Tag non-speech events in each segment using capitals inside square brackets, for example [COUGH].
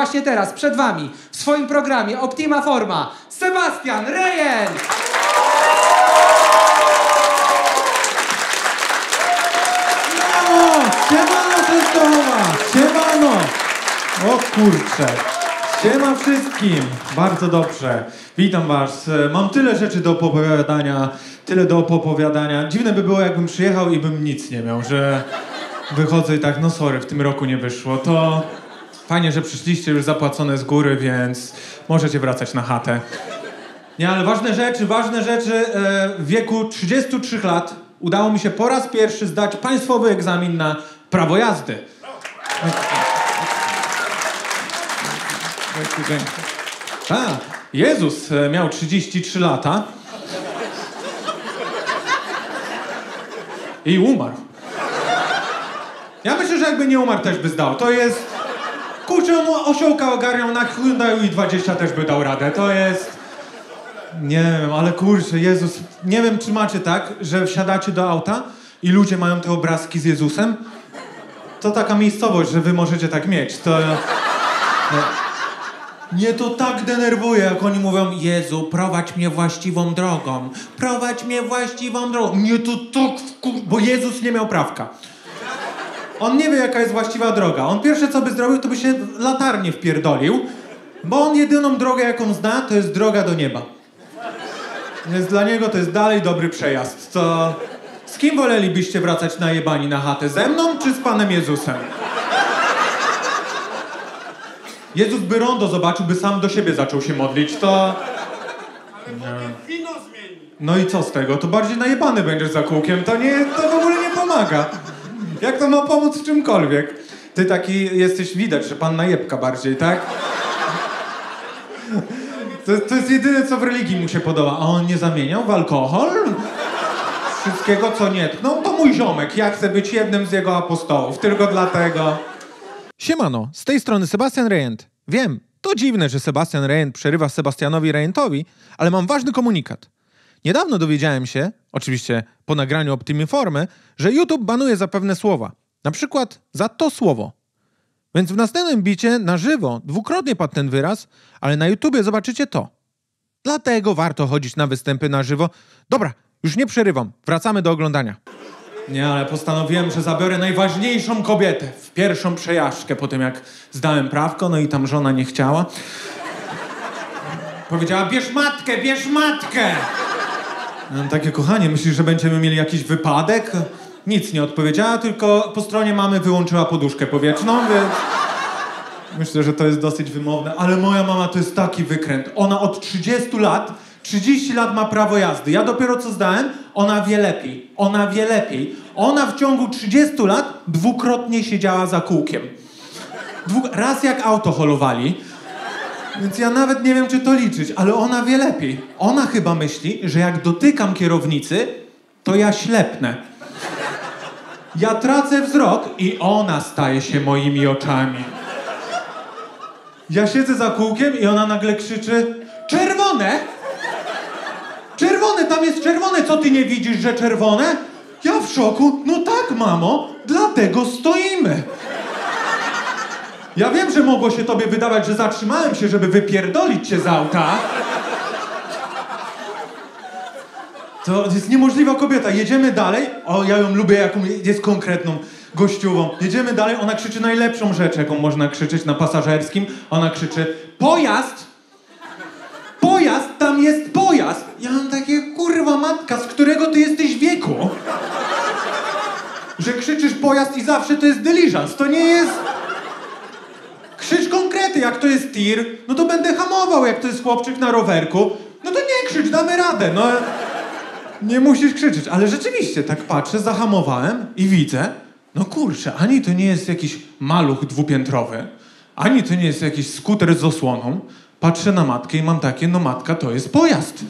właśnie teraz, przed wami, w swoim programie Optima Forma, Sebastian Rejen! O, siemano Częstochowa! Siemano! O kurczę! Siema wszystkim! Bardzo dobrze. Witam was. Mam tyle rzeczy do opowiadania, tyle do opowiadania. Dziwne by było, jakbym przyjechał i bym nic nie miał, że wychodzę i tak, no sorry, w tym roku nie wyszło. To fajnie, że przyszliście, już zapłacone z góry, więc możecie wracać na chatę. Nie, ale ważne rzeczy, ważne rzeczy. E, w wieku 33 lat udało mi się po raz pierwszy zdać państwowy egzamin na prawo jazdy. Tak, Jezus e, miał 33 lata i umarł. Ja myślę, że jakby nie umarł, też by zdał. To jest... Kurczę, on osiołka ogarniał na Hyundai i 20 też by dał radę. To jest... Nie wiem, ale kurczę, Jezus, nie wiem, czy macie tak, że wsiadacie do auta i ludzie mają te obrazki z Jezusem. To taka miejscowość, że wy możecie tak mieć. To... Nie, to tak denerwuje, jak oni mówią Jezu, prowadź mnie właściwą drogą. Prowadź mnie właściwą drogą. Mnie to tak wkur... Bo Jezus nie miał prawka. On nie wie, jaka jest właściwa droga. On pierwsze, co by zrobił, to by się latarnie wpierdolił, bo on jedyną drogę, jaką zna, to jest droga do nieba. Więc dla niego to jest dalej dobry przejazd. To z kim wolelibyście wracać na jebani na chatę? Ze mną czy z Panem Jezusem? Jezus by rondo zobaczył, by sam do siebie zaczął się modlić, to... Wino zmieni. No i co z tego? To bardziej najebany będziesz za kółkiem. To nie, to w ogóle nie pomaga. Jak to ma pomóc w czymkolwiek? Ty taki jesteś, widać, że pan najebka bardziej, tak? To, to jest jedyne, co w religii mu się podoba. A on nie zamieniał w alkohol? Wszystkiego, co nie tknął, to mój ziomek. Ja chcę być jednym z jego apostołów. Tylko dlatego... Siemano, z tej strony Sebastian Rejent. Wiem, to dziwne, że Sebastian Rejent przerywa Sebastianowi Rejentowi, ale mam ważny komunikat. Niedawno dowiedziałem się, oczywiście po nagraniu Optimy Formy, że YouTube banuje za pewne słowa. Na przykład za to słowo. Więc w następnym bicie na żywo dwukrotnie padł ten wyraz, ale na YouTubie zobaczycie to. Dlatego warto chodzić na występy na żywo. Dobra, już nie przerywam. Wracamy do oglądania. Nie, ale postanowiłem, że zabiorę najważniejszą kobietę w pierwszą przejażdżkę po tym, jak zdałem prawko, no i tam żona nie chciała. Powiedziała, bierz matkę, bierz matkę! Mam takie, kochanie, myślisz, że będziemy mieli jakiś wypadek? Nic nie odpowiedziała, tylko po stronie mamy wyłączyła poduszkę powietrzną, więc... Myślę, że to jest dosyć wymowne, ale moja mama to jest taki wykręt. Ona od 30 lat, 30 lat ma prawo jazdy. Ja dopiero co zdałem, ona wie lepiej. Ona wie lepiej. Ona w ciągu 30 lat dwukrotnie siedziała za kółkiem. Dwu... Raz jak auto holowali, więc ja nawet nie wiem, czy to liczyć, ale ona wie lepiej. Ona chyba myśli, że jak dotykam kierownicy, to ja ślepnę. Ja tracę wzrok i ona staje się moimi oczami. Ja siedzę za kółkiem i ona nagle krzyczy Czerwone! Czerwone, tam jest czerwone, co ty nie widzisz, że czerwone? Ja w szoku, no tak mamo, dlatego stoimy. Ja wiem, że mogło się tobie wydawać, że zatrzymałem się, żeby wypierdolić cię z auta. To jest niemożliwa kobieta. Jedziemy dalej. O, ja ją lubię, jaką jest konkretną gościową. Jedziemy dalej, ona krzyczy najlepszą rzecz, jaką można krzyczeć na pasażerskim. Ona krzyczy, pojazd! Pojazd, tam jest pojazd! Ja mam takie, kurwa matka, z którego ty jesteś wieku? Że krzyczysz pojazd i zawsze to jest dyliżans. To nie jest... Jak to jest tir, no to będę hamował, jak to jest chłopczyk na rowerku. No to nie krzycz, damy radę, no. Nie musisz krzyczeć, ale rzeczywiście, tak patrzę, zahamowałem i widzę, no kurczę, ani to nie jest jakiś maluch dwupiętrowy, ani to nie jest jakiś skuter z osłoną. Patrzę na matkę i mam takie, no matka, to jest pojazd.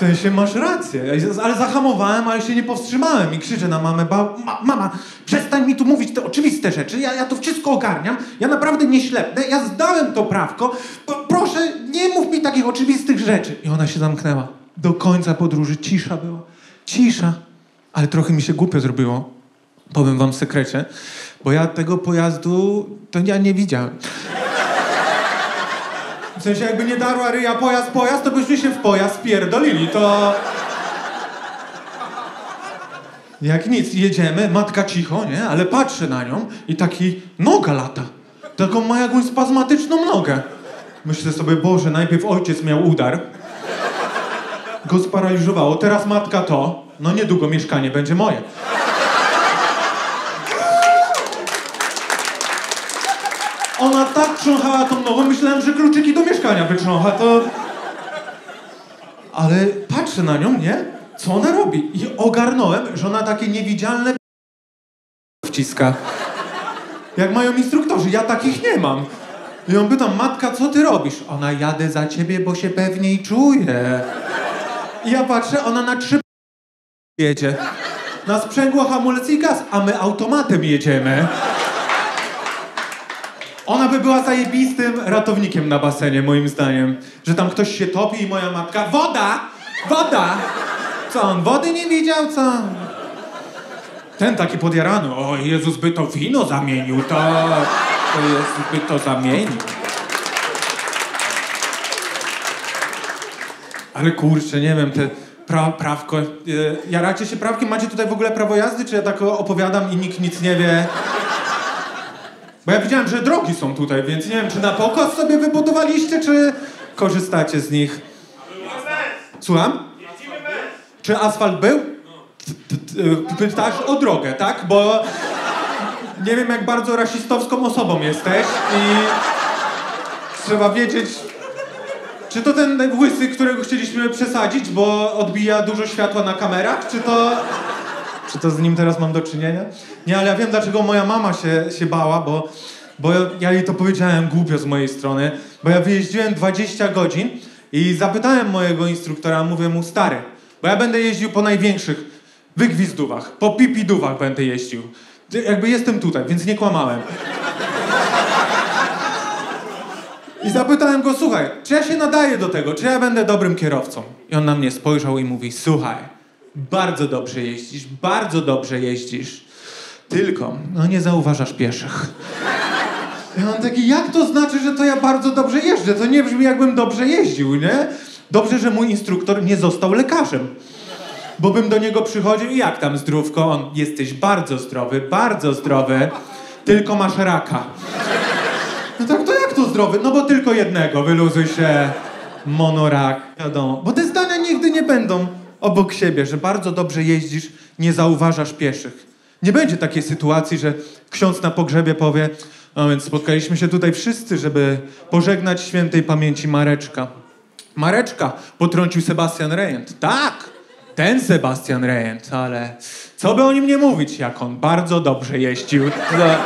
Sensie masz rację, ale zahamowałem, ale się nie powstrzymałem i krzyczę na mamę, ba, ma, mama, przestań mi tu mówić te oczywiste rzeczy, ja, ja to wszystko ogarniam, ja naprawdę nie ślepnę, ja zdałem to prawko, proszę, nie mów mi takich oczywistych rzeczy. I ona się zamknęła. Do końca podróży cisza była, cisza, ale trochę mi się głupio zrobiło, powiem wam w sekrecie, bo ja tego pojazdu, to ja nie widziałem. W sensie jakby nie darła ryja pojazd, pojazd, to byśmy się w pojazd pierdolili, to... Jak nic, jedziemy, matka cicho, nie? Ale patrzę na nią i taki noga lata. Taką ma jakąś spazmatyczną nogę. Myślę sobie, Boże, najpierw ojciec miał udar. Go sparaliżowało, teraz matka to. No niedługo mieszkanie będzie moje. Ona tak trząchała tą nogą, myślałem, że kluczyki do mieszkania wytrzącha, to... Ale patrzę na nią, nie? Co ona robi? I ogarnąłem, że ona takie niewidzialne [LAUGHS] wciska. Jak mają instruktorzy, ja takich nie mam. I ją pytam, matka, co ty robisz? Ona, jadę za ciebie, bo się pewniej czuję. I ja patrzę, ona na trzy [LAUGHS] jedzie. Na sprzęgło hamulec i gaz, a my automatem jedziemy. Ona by była zajebistym ratownikiem na basenie, moim zdaniem. Że tam ktoś się topi i moja matka, woda! Woda! Co, on wody nie widział, co? Ten taki podjarany, o Jezus, by to wino zamienił, to... To jest, by to zamienił. Ale kurczę, nie wiem, te pra, prawko... e, Jaracie się prawkiem? Macie tutaj w ogóle prawo jazdy, czy ja tak opowiadam i nikt nic nie wie? Bo ja widziałem, że drogi są tutaj, więc nie wiem, czy na pokos sobie wybudowaliście, czy korzystacie z nich. Słucham? Czy asfalt był? Pytasz o drogę, tak? Bo nie wiem, jak bardzo rasistowską osobą jesteś i trzeba wiedzieć, czy to ten łysy, którego chcieliśmy przesadzić, bo odbija dużo światła na kamerach, czy to... Czy to z nim teraz mam do czynienia? Nie, ale ja wiem, dlaczego moja mama się, się bała, bo, bo ja jej to powiedziałem głupio z mojej strony, bo ja wyjeździłem 20 godzin i zapytałem mojego instruktora, mówię mu, stary, bo ja będę jeździł po największych wygwizdówach, po pipidówach będę jeździł. Jakby jestem tutaj, więc nie kłamałem. I zapytałem go, słuchaj, czy ja się nadaję do tego, czy ja będę dobrym kierowcą? I on na mnie spojrzał i mówi, słuchaj, bardzo dobrze jeździsz, bardzo dobrze jeździsz, tylko, no nie zauważasz pieszych. I on taki, jak to znaczy, że to ja bardzo dobrze jeżdżę? To nie brzmi jakbym dobrze jeździł, nie? Dobrze, że mój instruktor nie został lekarzem. Bo bym do niego przychodził i jak tam zdrówko? On, jesteś bardzo zdrowy, bardzo zdrowy, tylko masz raka. No tak, to jak to zdrowy? No bo tylko jednego, wyluzuj się. Monorak, wiadomo. Bo te zdania nigdy nie będą obok siebie, że bardzo dobrze jeździsz, nie zauważasz pieszych. Nie będzie takiej sytuacji, że ksiądz na pogrzebie powie, a więc spotkaliśmy się tutaj wszyscy, żeby pożegnać świętej pamięci Mareczka. Mareczka potrącił Sebastian Rejent. Tak, ten Sebastian Rejent, ale co by o nim nie mówić, jak on bardzo dobrze jeździł. Za-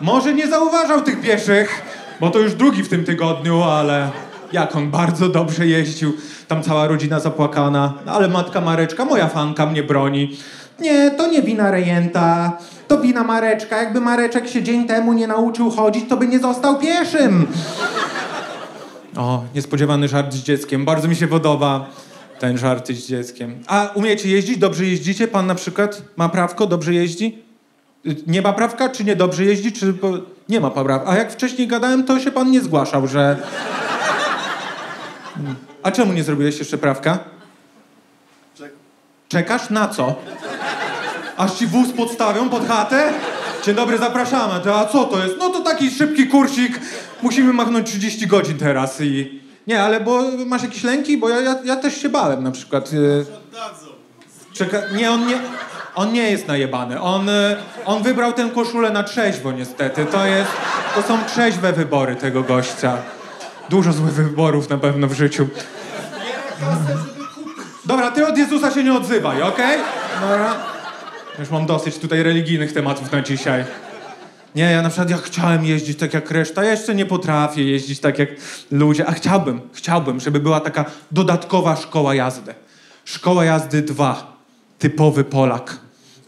może nie zauważał tych pieszych, bo to już drugi w tym tygodniu, ale jak on bardzo dobrze jeździł. Tam cała rodzina zapłakana, No, ale matka Mareczka, moja fanka mnie broni. Nie, to nie wina Rejenta, to wina Mareczka. Jakby Mareczek się dzień temu nie nauczył chodzić, to by nie został pieszym. O, niespodziewany żart z dzieckiem. Bardzo mi się podoba ten żart z dzieckiem. A umiecie jeździć? Dobrze jeździcie? Pan na przykład ma prawko? Dobrze jeździ? Nie ma prawka, czy nie dobrze jeździ, czy... Nie ma prawka. A jak wcześniej gadałem, to się pan nie zgłaszał, że... A czemu nie zrobiłeś jeszcze prawka? Czekasz na co? Aż ci wóz podstawią pod chatę? Dzień dobry, zapraszamy. To, a co to jest? No to taki szybki kursik. Musimy machnąć 30 godzin teraz i... Nie, ale bo masz jakieś lęki? Bo ja, ja, ja też się bałem na przykład. y, Czeka... Nie, on nie... On nie jest najebany. On, y, on wybrał tę koszulę na trzeźwo niestety. To jest... To są trzeźwe wybory tego gościa. Dużo złych wyborów na pewno w życiu. Dobra, ty od Jezusa się nie odzywaj, okej? Dobra. Już mam dosyć tutaj religijnych tematów na dzisiaj. Nie, ja na przykład ja chciałem jeździć tak jak reszta, ja jeszcze nie potrafię jeździć tak jak ludzie, a chciałbym, chciałbym, żeby była taka dodatkowa szkoła jazdy. Szkoła jazdy 2. Typowy Polak.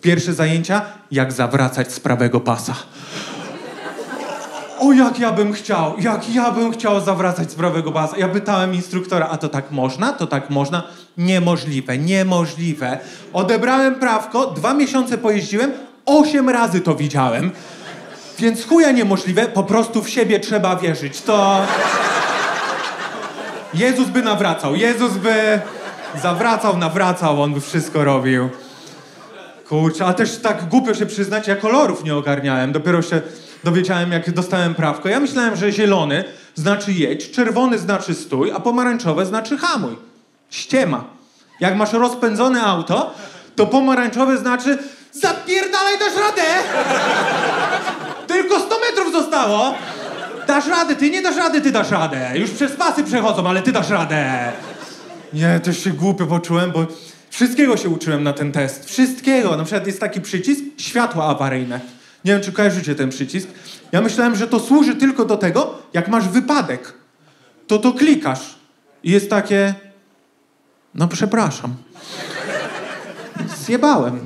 Pierwsze zajęcia, jak zawracać z prawego pasa. O, jak ja bym chciał, jak ja bym chciał zawracać z prawego pasa. Ja pytałem instruktora, a to tak można? To tak można? Niemożliwe, niemożliwe. Odebrałem prawko, dwa miesiące pojeździłem, osiem razy to widziałem. Więc chuja niemożliwe, po prostu w siebie trzeba wierzyć. To... Jezus by nawracał, Jezus by zawracał, nawracał, on by wszystko robił. Kurczę, ale też tak głupio się przyznać, ja kolorów nie ogarniałem. Dopiero się dowiedziałem, jak dostałem prawko. Ja myślałem, że zielony znaczy jedź, czerwony znaczy stój, a pomarańczowe znaczy hamuj. Ściema. Jak masz rozpędzone auto, to pomarańczowe znaczy zapierdalaj, dasz radę! Tylko 100 metrów zostało! Dasz radę, ty nie dasz rady, ty dasz radę. Już przez pasy przechodzą, ale ty dasz radę. Nie, też się głupio poczułem, bo wszystkiego się uczyłem na ten test. Wszystkiego. Na przykład jest taki przycisk światła awaryjne. Nie wiem, czy kojarzycie ten przycisk. Ja myślałem, że to służy tylko do tego, jak masz wypadek. To to klikasz. I jest takie... No przepraszam. Zjebałem.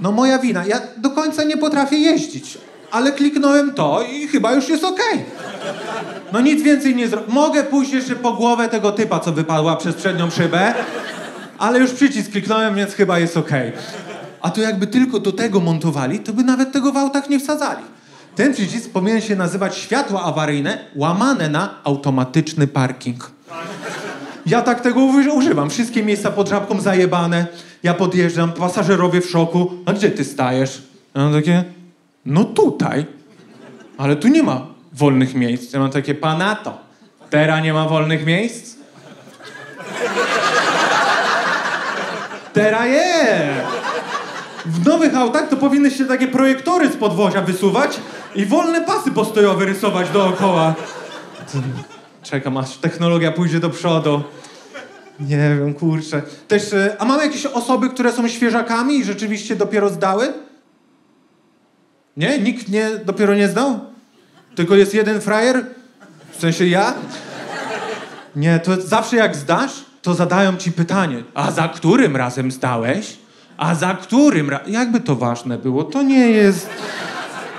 No moja wina. Ja do końca nie potrafię jeździć. Ale kliknąłem to i chyba już jest okej. No nic więcej nie zrobię. Mogę pójść jeszcze po głowę tego typa, co wypadła przez przednią szybę, ale już przycisk kliknąłem, więc chyba jest okej. A to jakby tylko do tego montowali, to by nawet tego w autach nie wsadzali. Ten przycisk powinien się nazywać światła awaryjne łamane na automatyczny parking. Ja tak tego uży- używam. Wszystkie miejsca pod żabką zajebane. Ja podjeżdżam, pasażerowie w szoku. A gdzie ty stajesz? Ja mam takie, no tutaj. Ale tu nie ma wolnych miejsc. Ja mam takie, panato, teraz nie ma wolnych miejsc? Teraz jest! W nowych autach to powinny się takie projektory z podwozia wysuwać i wolne pasy postojowe rysować dookoła. Czekam, aż technologia pójdzie do przodu. Nie wiem, kurczę. Też, e, a mamy jakieś osoby, które są świeżakami i rzeczywiście dopiero zdały? Nie? Nikt nie, dopiero nie zdał? Tylko jest jeden frajer? W sensie ja? Nie, to zawsze jak zdasz, to zadają ci pytanie. A za którym razem zdałeś? A za którym razem? Jakby to ważne było? To nie jest...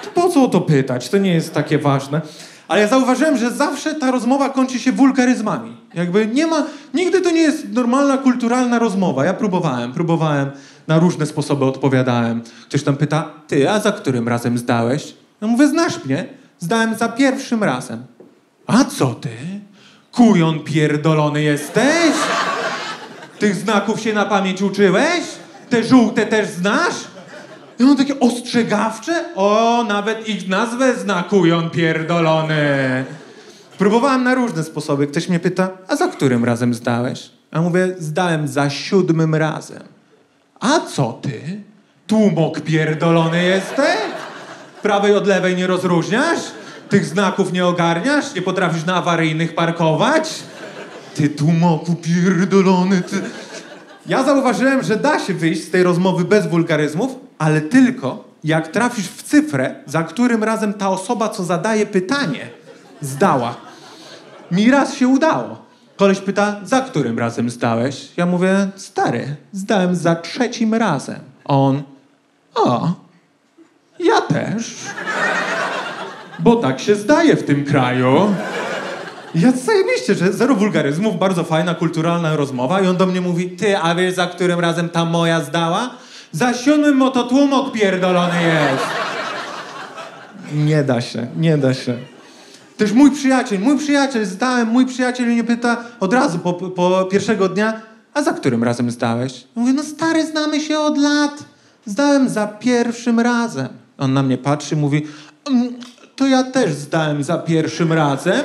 To po co o to pytać? To nie jest takie ważne. Ale ja zauważyłem, że zawsze ta rozmowa kończy się wulgaryzmami. Jakby nie ma... Nigdy to nie jest normalna, kulturalna rozmowa. Ja próbowałem, próbowałem. Na różne sposoby odpowiadałem. Ktoś tam pyta, ty, a za którym razem zdałeś? No mówię, znasz mnie? Zdałem za pierwszym razem. A co ty? Kujon pierdolony jesteś? Tych znaków się na pamięć uczyłeś? Te żółte też znasz? I on takie ostrzegawcze? O, nawet ich nazwę zna kujon pierdolony. Próbowałem na różne sposoby. Ktoś mnie pyta, a za którym razem zdałeś? A mówię, zdałem za siódmym razem. A co ty? Tłumok pierdolony jesteś? Prawej od lewej nie rozróżniasz? Tych znaków nie ogarniasz? Nie potrafisz na awaryjnych parkować? Ty tłumoku pierdolony, ty... Ja zauważyłem, że da się wyjść z tej rozmowy bez wulgaryzmów, ale tylko jak trafisz w cyfrę, za którym razem ta osoba, co zadaje pytanie, zdała. Mi raz się udało. Koleś pyta, za którym razem zdałeś? Ja mówię, stary, zdałem za trzecim razem. On, o, ja też. Bo tak się zdaje w tym kraju. Ja zajebiście, że zero wulgaryzmów, bardzo fajna, kulturalna rozmowa i on do mnie mówi, ty, a wiesz za którym razem ta moja zdała? Za siódmym mototłumok pierdolony jest. Nie da się, nie da się. Też mój przyjaciel, mój przyjaciel, zdałem, mój przyjaciel mnie pyta od razu po, po pierwszego dnia, a za którym razem zdałeś? Mówię, no stary, znamy się od lat. Zdałem za pierwszym razem. On na mnie patrzy, mówi, "Mm, to ja też zdałem za pierwszym razem,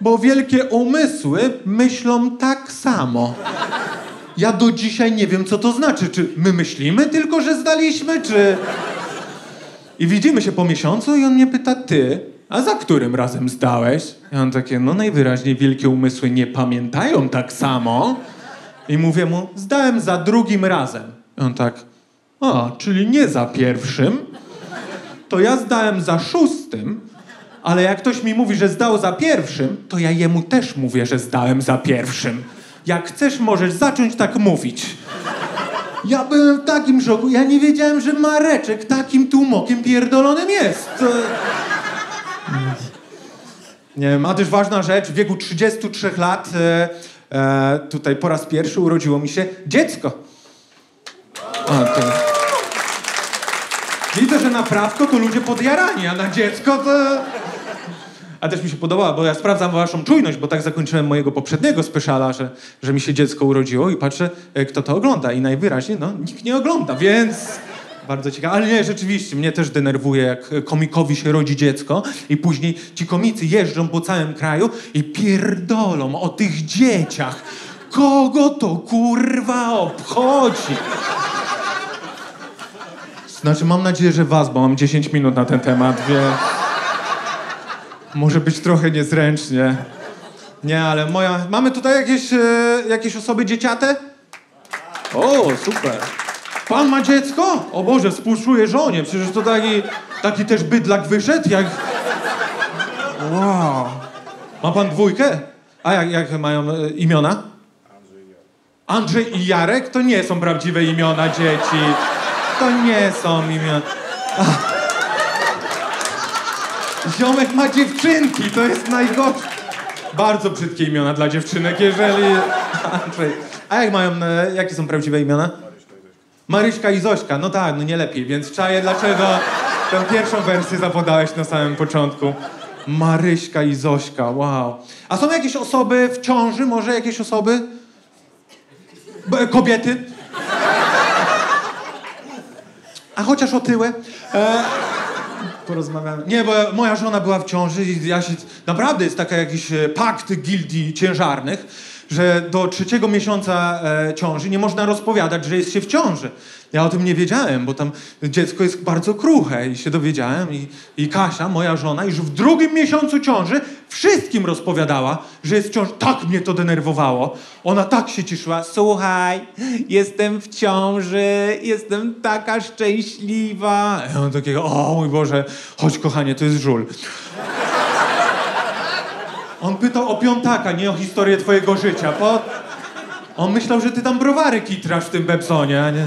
bo wielkie umysły myślą tak samo. Ja do dzisiaj nie wiem, co to znaczy. Czy my myślimy tylko, że zdaliśmy, czy... I widzimy się po miesiącu i on mnie pyta, ty, a za którym razem zdałeś? I on takie, no najwyraźniej wielkie umysły nie pamiętają tak samo. I mówię mu, zdałem za drugim razem. I on tak, a, czyli nie za pierwszym, to ja zdałem za szóstym, ale jak ktoś mi mówi, że zdał za pierwszym, to ja jemu też mówię, że zdałem za pierwszym. Jak chcesz, możesz zacząć tak mówić. Ja byłem w takim szoku, ja nie wiedziałem, że Mareczek takim tłumokiem pierdolonym jest. Nie wiem, a też ważna rzecz, w wieku 33 lat e, e, tutaj po raz pierwszy urodziło mi się dziecko. A, to... Widzę, że na prawko to ludzie podjarani, a na dziecko to... A też mi się podobała, bo ja sprawdzam waszą czujność, bo tak zakończyłem mojego poprzedniego speciala, że, że mi się dziecko urodziło i patrzę, e, kto to ogląda. I najwyraźniej, no, nikt nie ogląda, więc... Bardzo ciekawe, ale nie, rzeczywiście, mnie też denerwuje, jak komikowi się rodzi dziecko i później ci komicy jeżdżą po całym kraju i pierdolą o tych dzieciach. Kogo to kurwa obchodzi? Znaczy, mam nadzieję, że was, bo mam 10 minut na ten temat, więc może być trochę niezręcznie. Nie, ale moja... Mamy tutaj jakieś, e, jakieś osoby dzieciate? O, super. Pan ma dziecko? O Boże, współczuję żonie. Przecież to taki, taki też bydlak wyszedł, jak... Wow. Ma pan dwójkę? A jak, jak mają e, imiona? Andrzej i Jarek to nie są prawdziwe imiona dzieci. To nie są imiona. Ach. Ziomek ma dziewczynki, to jest najgorsze. Bardzo brzydkie imiona dla dziewczynek, jeżeli... Andrzej. A jak mają, e, jakie są prawdziwe imiona? Maryśka i Zośka, no tak, no nie lepiej, więc czaję dlaczego tę pierwszą wersję zapodałeś na samym początku. Maryśka i Zośka, wow. A są jakieś osoby w ciąży, może jakieś osoby? B- kobiety? A chociaż otyłe? E, porozmawiamy. Nie, bo moja żona była w ciąży i ja się... Naprawdę jest taka jakiś e, pakt gildii ciężarnych, że do trzeciego miesiąca e, ciąży nie można rozpowiadać, że jest się w ciąży. Ja o tym nie wiedziałem, bo tam dziecko jest bardzo kruche i się dowiedziałem i, i Kasia, moja żona, już w drugim miesiącu ciąży wszystkim rozpowiadała, że jest w ciąży. Tak mnie to denerwowało. Ona tak się cieszyła. Słuchaj, jestem w ciąży, jestem taka szczęśliwa. I on takiego, o mój Boże, chodź kochanie, to jest żul. On pytał o piątaka, nie o historię twojego życia. On myślał, że ty tam browary kitrasz w tym Bepsonie, a nie...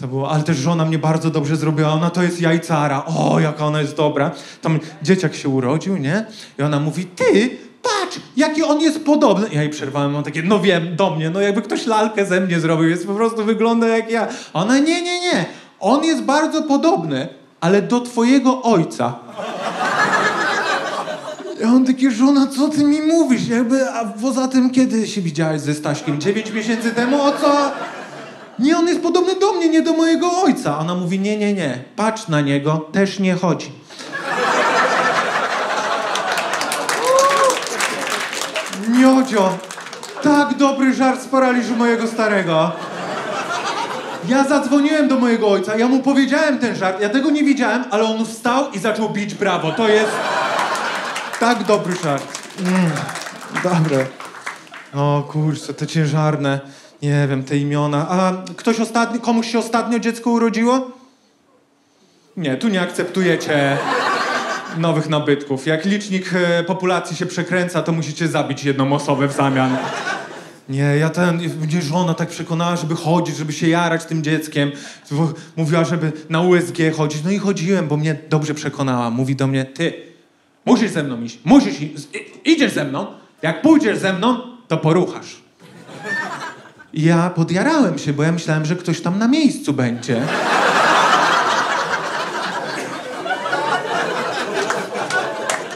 To było, ale też żona mnie bardzo dobrze zrobiła. Ona to jest jajcara. O, jaka ona jest dobra. Tam dzieciak się urodził, nie? I ona mówi, ty, patrz, jaki on jest podobny. Ja jej przerwałem, mam takie, no wiem, do mnie. No jakby ktoś lalkę ze mnie zrobił, jest po prostu wygląda jak ja. Ona, nie, nie, nie. On jest bardzo podobny, ale do twojego ojca. Ja mam takie, żona, co ty mi mówisz? Jakby, a poza tym, kiedy się widziałeś ze Staśkiem? Dziewięć miesięcy temu? O co? Nie, on jest podobny do mnie, nie do mojego ojca. Ona mówi, nie, nie, nie, patrz na niego, też nie chodzi. Miodzio, tak dobry żart z paraliżu mojego starego. Ja zadzwoniłem do mojego ojca, ja mu powiedziałem ten żart, ja tego nie wiedziałem, ale on wstał i zaczął bić brawo. To jest tak dobry żart. Mm, dobre. O kurczę, te ciężarne. Nie wiem, te imiona. A ktoś ostatni, komuś się ostatnio dziecko urodziło? Nie, tu nie akceptujecie nowych nabytków. Jak licznik e, populacji się przekręca, to musicie zabić jedną osobę w zamian. Nie, ja ten, mnie żona tak przekonała, żeby chodzić, żeby się jarać tym dzieckiem. Mówiła, żeby na USG chodzić. No i chodziłem, bo mnie dobrze przekonała. Mówi do mnie, ty, musisz ze mną iść, musisz iść, idziesz ze mną. Jak pójdziesz ze mną, to poruchasz. I ja podjarałem się, bo ja myślałem, że ktoś tam na miejscu będzie.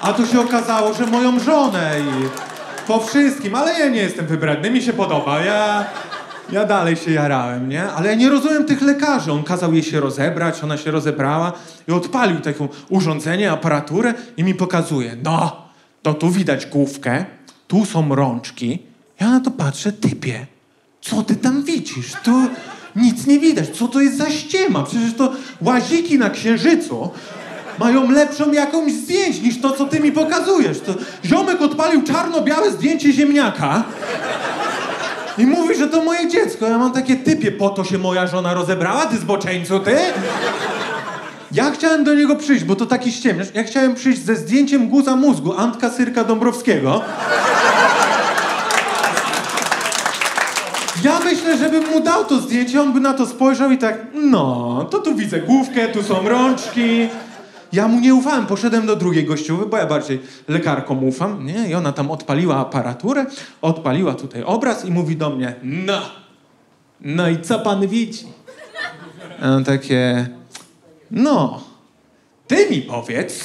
A tu się okazało, że moją żonę i po wszystkim, ale ja nie jestem wybredny, mi się podoba, ja, ja dalej się jarałem, nie? Ale ja nie rozumiem tych lekarzy, on kazał jej się rozebrać, ona się rozebrała i odpalił takie urządzenie, aparaturę i mi pokazuje, no, to tu widać główkę, tu są rączki, ja na to patrzę, typie, co ty tam widzisz? Tu nic nie widać. Co to jest za ściema? Przecież to łaziki na księżycu mają lepszą jakąś zdjęć niż to, co ty mi pokazujesz. To ziomek odpalił czarno-białe zdjęcie ziemniaka i mówi, że to moje dziecko. Ja mam takie typie, po to się moja żona rozebrała, ty zboczeńcu, ty? Ja chciałem do niego przyjść, bo to taki ściemniacz. Ja chciałem przyjść ze zdjęciem guza mózgu Antka Syrka Dąbrowskiego. Ja myślę, żebym mu dał to zdjęcie, on by na to spojrzał i tak, no, to tu widzę główkę, tu są rączki. Ja mu nie ufałem, poszedłem do drugiej gościowy, bo ja bardziej lekarkom ufam, nie? I ona tam odpaliła aparaturę, odpaliła tutaj obraz i mówi do mnie, no, no i co pan widzi? A takie, no, ty mi powiedz,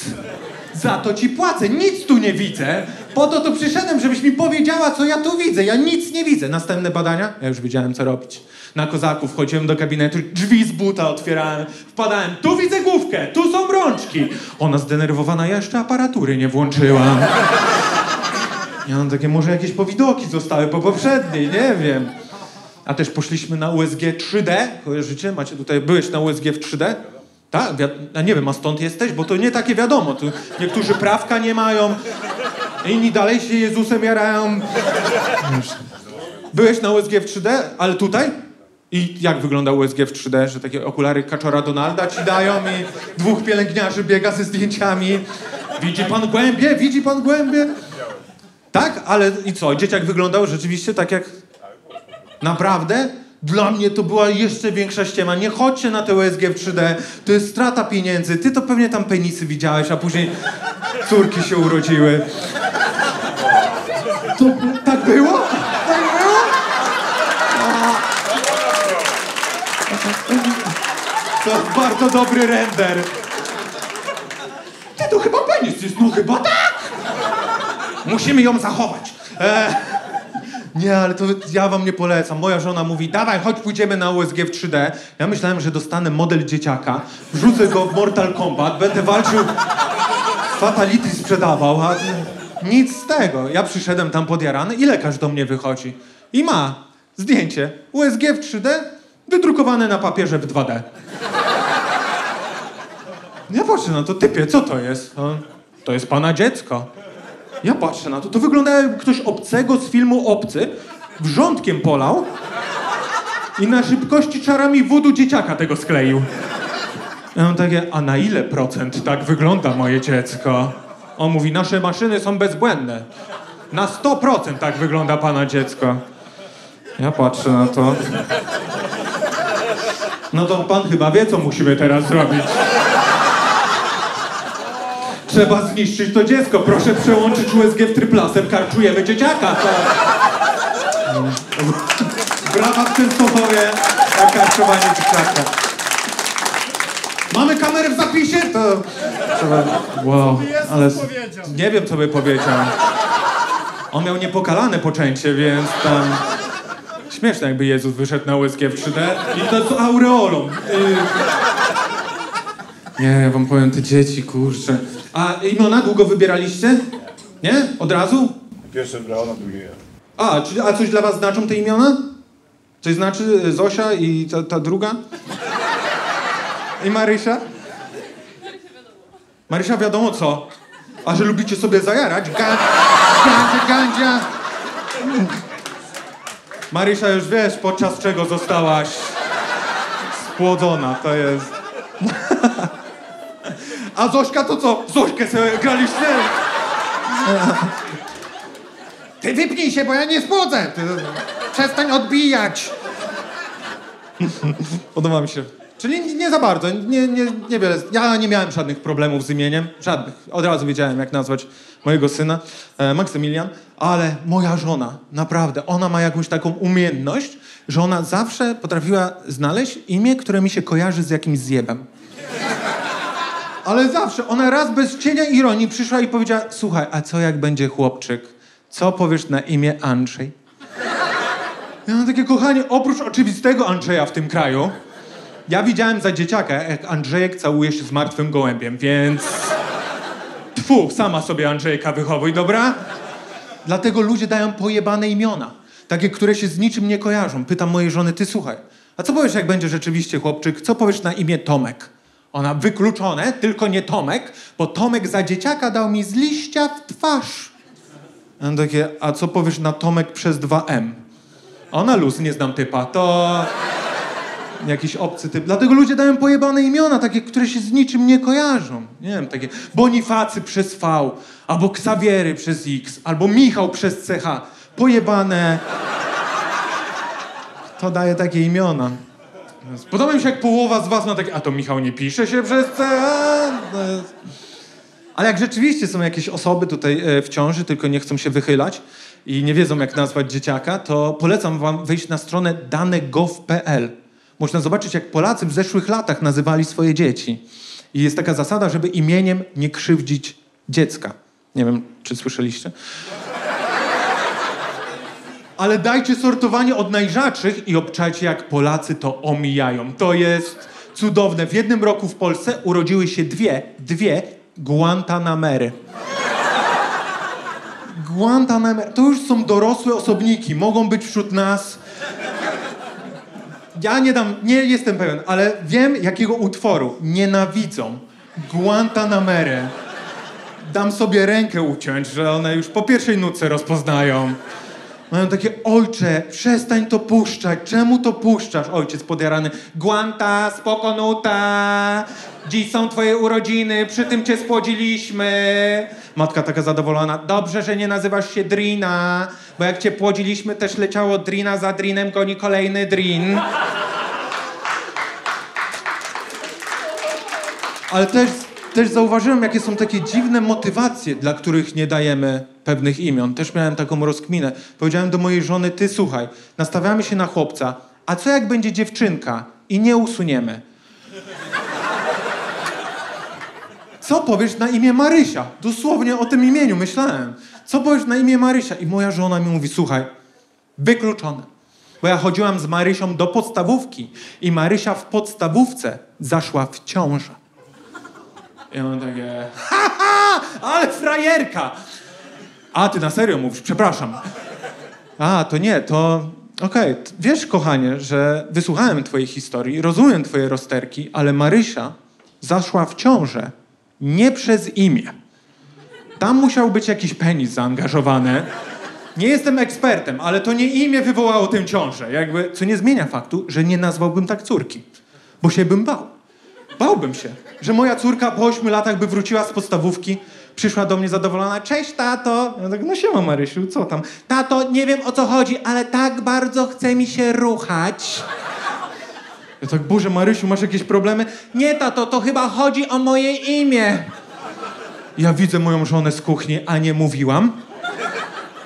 Za to ci płacę, nic tu nie widzę. Po to tu przyszedłem, żebyś mi powiedziała, co ja tu widzę. Ja nic nie widzę. Następne badania? Ja już wiedziałem, co robić. Na kozaków wchodziłem do gabinetu, drzwi z buta otwierałem, wpadałem, tu widzę główkę, tu są rączki. Ona zdenerwowana, ja jeszcze aparatury nie włączyłam. Ja mam takie, może jakieś powidoki zostały po poprzedniej, nie wiem. A też poszliśmy na USG 3D, kojarzycie? Macie tutaj, byłeś na USG w 3D? Tak? Wi- a nie wiem, a stąd jesteś? Bo to nie takie wiadomo. Tu niektórzy prawka nie mają, inni dalej się Jezusem jarają. Byłeś na USG w 3D, ale tutaj? I jak wygląda USG w 3D, że takie okulary kaczora Donalda ci dają i dwóch pielęgniarzy biega ze zdjęciami. Widzi pan głębie? Widzi pan głębie? Tak? Ale i co? Dzieciak wyglądał rzeczywiście tak jak... Naprawdę? Dla mnie to była jeszcze większa ściema. Nie chodźcie na te USG w 3D. To jest strata pieniędzy. Ty to pewnie tam penisy widziałeś, a później córki się urodziły. To tak było? To bardzo dobry render. Ty to chyba penis jest, no chyba tak. Musimy ją zachować. E, nie, ale to ja wam nie polecam. Moja żona mówi, dawaj, chodź pójdziemy na USG w 3D. Ja myślałem, że dostanę model dzieciaka, wrzucę go w Mortal Kombat, będę walczył, Fatality sprzedawał, a nic z tego. Ja przyszedłem tam podjarany i lekarz do mnie wychodzi. I ma zdjęcie USG w 3D, wydrukowane na papierze w 2D. Ja patrzę na to, typie, co to jest? To jest pana dziecko. Ja patrzę na to, to wygląda jakby ktoś obcego z filmu Obcy wrzątkiem polał i na szybkości czarami wodu dzieciaka tego skleił. Ja mam takie, a na ile procent tak wygląda moje dziecko? On mówi, nasze maszyny są bezbłędne. Na 100% tak wygląda pana dziecko. Ja patrzę na to. No to pan chyba wie, co musimy teraz zrobić. Trzeba zniszczyć to dziecko. Proszę przełączyć USG w tryplasem. Karczujemy dzieciaka. To... Brawa w Częstochowie na karczowanie dzieciaka. Mamy kamerę w zapisie? To trzeba... Wow, ale... Nie wiem, co by powiedział. On miał niepokalane poczęcie, więc tam... Śmieszne, jakby Jezus wyszedł na USG w 3D i to z aureolą. Y... Nie, ja wam powiem, te dzieci, kurczę. A imiona długo wybieraliście? Nie? Od razu? Pierwsze wybrała, na drugie ja. A, a coś dla was znaczą te imiona? Coś znaczy y, Zosia i ta, ta druga? I Marysia? Marysia wiadomo co. A że lubicie sobie zajarać? Ga, gandzia, gandzia. Marysia już wiesz, podczas czego zostałaś spłodzona, to jest... A Zośka to co? Zośkę sobie graliście? Ty wypnij się, bo ja nie spłodzę. Ty, przestań odbijać. Podoba mi się. Czyli nie za bardzo, nie, nie, niewiele. Ja nie miałem żadnych problemów z imieniem, żadnych. Od razu wiedziałem, jak nazwać mojego syna, e, Maksymilian, ale moja żona, naprawdę, ona ma jakąś taką umiejętność, że ona zawsze potrafiła znaleźć imię, które mi się kojarzy z jakimś zjebem. Ale zawsze, ona raz bez cienia ironii przyszła i powiedziała, słuchaj, a co jak będzie chłopczyk? Co powiesz na imię Andrzej? Ja mam takie, kochanie, oprócz oczywistego Andrzeja w tym kraju, ja widziałem za dzieciaka, jak Andrzejek całuje się z martwym gołębiem, więc... Tfu, sama sobie Andrzejka wychowuj, dobra? Dlatego ludzie dają pojebane imiona. Takie, które się z niczym nie kojarzą. Pytam mojej żony, ty słuchaj, a co powiesz, jak będzie rzeczywiście chłopczyk? Co powiesz na imię Tomek? Ona wykluczone, tylko nie Tomek, bo Tomek za dzieciaka dał mi z liścia w twarz. Ja mam takie, a co powiesz na Tomek przez 2M? Ona luz, nie znam typa, to jakiś obcy typ. Dlatego ludzie dają pojebane imiona, takie, które się z niczym nie kojarzą. Nie wiem, takie Bonifacy przez V, albo Ksawiery przez X, albo Michał przez CH. Pojebane. To daje takie imiona. Podoba mi się, jak połowa z was ma takie, a to Michał nie pisze się przez CH? Ale jak rzeczywiście są jakieś osoby tutaj e, w ciąży, tylko nie chcą się wychylać i nie wiedzą, jak nazwać dzieciaka, to polecam wam wejść na stronę dane.gov.pl. Można zobaczyć, jak Polacy w zeszłych latach nazywali swoje dzieci. I jest taka zasada, żeby imieniem nie krzywdzić dziecka. Nie wiem, czy słyszeliście? Ale dajcie sortowanie od najrzadszych i obczajcie, jak Polacy to omijają. To jest cudowne. W jednym roku w Polsce urodziły się dwie, dwie Guantanamery. Guantanamery. To już są dorosłe osobniki. Mogą być wśród nas. Ja nie dam, nie jestem pewien, ale wiem, jakiego utworu nienawidzą. Guantanamery. Dam sobie rękę uciąć, że one już po pierwszej nutce rozpoznają. Mają takie, ojcze, przestań to puszczać. Czemu to puszczasz? Ojciec podjarany. Guanta, spokonuta. Dziś są twoje urodziny, przy tym cię spłodziliśmy. Matka taka zadowolona. Dobrze, że nie nazywasz się Drina, bo jak cię płodziliśmy, też leciało Drina za Drinem, goni kolejny Drin. Ale też, też zauważyłem, jakie są takie dziwne motywacje, dla których nie dajemy pewnych imion. Też miałem taką rozkminę. Powiedziałem do mojej żony, ty słuchaj, nastawiamy się na chłopca, a co jak będzie dziewczynka i nie usuniemy? Co powiesz na imię Marysia? Dosłownie o tym imieniu myślałem. Co powiesz na imię Marysia? I moja żona mi mówi, słuchaj, wykluczone. Bo ja chodziłam z Marysią do podstawówki i Marysia w podstawówce zaszła w ciążę. I on takie, ha, ha, ale frajerka! A, ty na serio mówisz, przepraszam. A, to nie, to okej. T- Wiesz, kochanie, że wysłuchałem twojej historii, rozumiem twoje rozterki, ale Marysia zaszła w ciążę nie przez imię. Tam musiał być jakiś penis zaangażowany. Nie jestem ekspertem, ale to nie imię wywołało tę ciążę. Jakby, co nie zmienia faktu, że nie nazwałbym tak córki. Bo się bym bał. Bałbym się, że moja córka po ośmiu latach by wróciła z podstawówki, przyszła do mnie zadowolona. Cześć, tato. Ja tak, no siema, Marysiu, co tam? Tato, nie wiem o co chodzi, ale tak bardzo chce mi się ruchać. Ja tak, Boże, Marysiu, masz jakieś problemy? Nie, tato, to chyba chodzi o moje imię. Ja widzę moją żonę z kuchni, a nie mówiłam.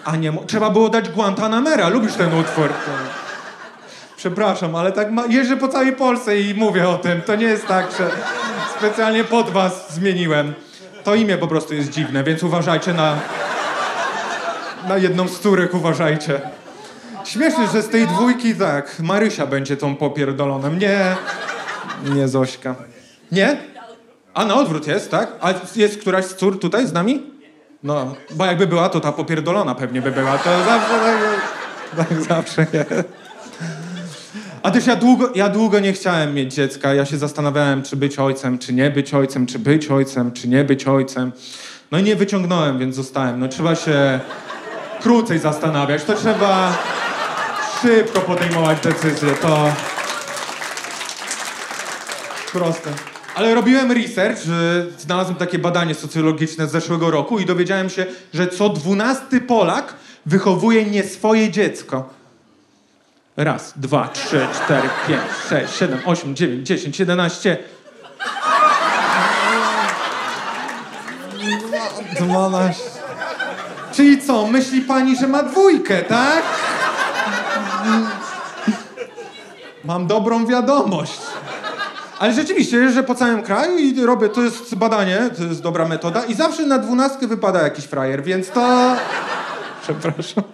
A nie, trzeba było dać Guantanamera. Lubisz ten utwór? Przepraszam, ale tak ma... jeżdżę po całej Polsce i mówię o tym. To nie jest tak, że specjalnie pod was zmieniłem. To imię po prostu jest dziwne, więc uważajcie na... Na jedną z córek uważajcie. Śmieszne, że z tej dwójki tak, Marysia będzie tą popierdoloną. Nie, nie Zośka. Nie? A na odwrót jest, tak? A jest któraś z cór tutaj z nami? No, bo jakby była, to ta popierdolona pewnie by była. To zawsze tak, tak zawsze jest. A też ja długo, ja długo nie chciałem mieć dziecka. Ja się zastanawiałem, czy być ojcem, czy nie być ojcem, czy być ojcem, czy nie być ojcem. No i nie wyciągnąłem, więc zostałem. No trzeba się krócej zastanawiać. To trzeba szybko podejmować decyzje. To proste. Ale robiłem research, znalazłem takie badanie socjologiczne z zeszłego roku i dowiedziałem się, że co dwunasty Polak wychowuje nie swoje dziecko. Raz, dwa, trzy, cztery, pięć, sześć, siedem, osiem, dziewięć, dziesięć, jedenaście. Dwanaście. Czyli co, myśli pani, że ma dwójkę, tak? Mam dobrą wiadomość. Ale rzeczywiście, jeżdżę po całym kraju i robię, to jest badanie, to jest dobra metoda i zawsze na dwunastkę wypada jakiś frajer, więc to... Przepraszam.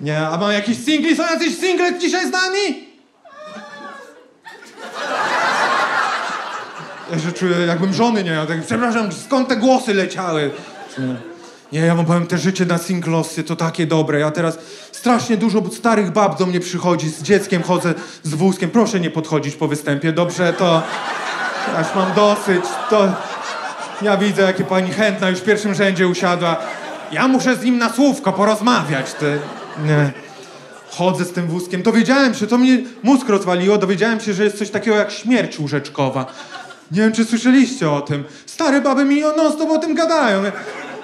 Nie, a mam jakiś singli? Są jacyś single dzisiaj z nami? Ja się czuję, jakbym żony nie miał. Tak, przepraszam, skąd te głosy leciały? Nie, ja wam powiem, te życie na singlosy to takie dobre. Ja teraz strasznie dużo starych bab do mnie przychodzi, z dzieckiem chodzę, z wózkiem. Proszę nie podchodzić po występie, dobrze? To... Już mam dosyć, to... Ja widzę, jakie pani chętna już w pierwszym rzędzie usiadła. Ja muszę z nim na słówko porozmawiać, ty. Nie. Chodzę z tym wózkiem. Dowiedziałem się, to mnie mózg rozwaliło, dowiedziałem się, że jest coś takiego jak śmierć łóżeczkowa. Nie wiem, czy słyszeliście o tym. Stare baby mi non stop o tym gadają.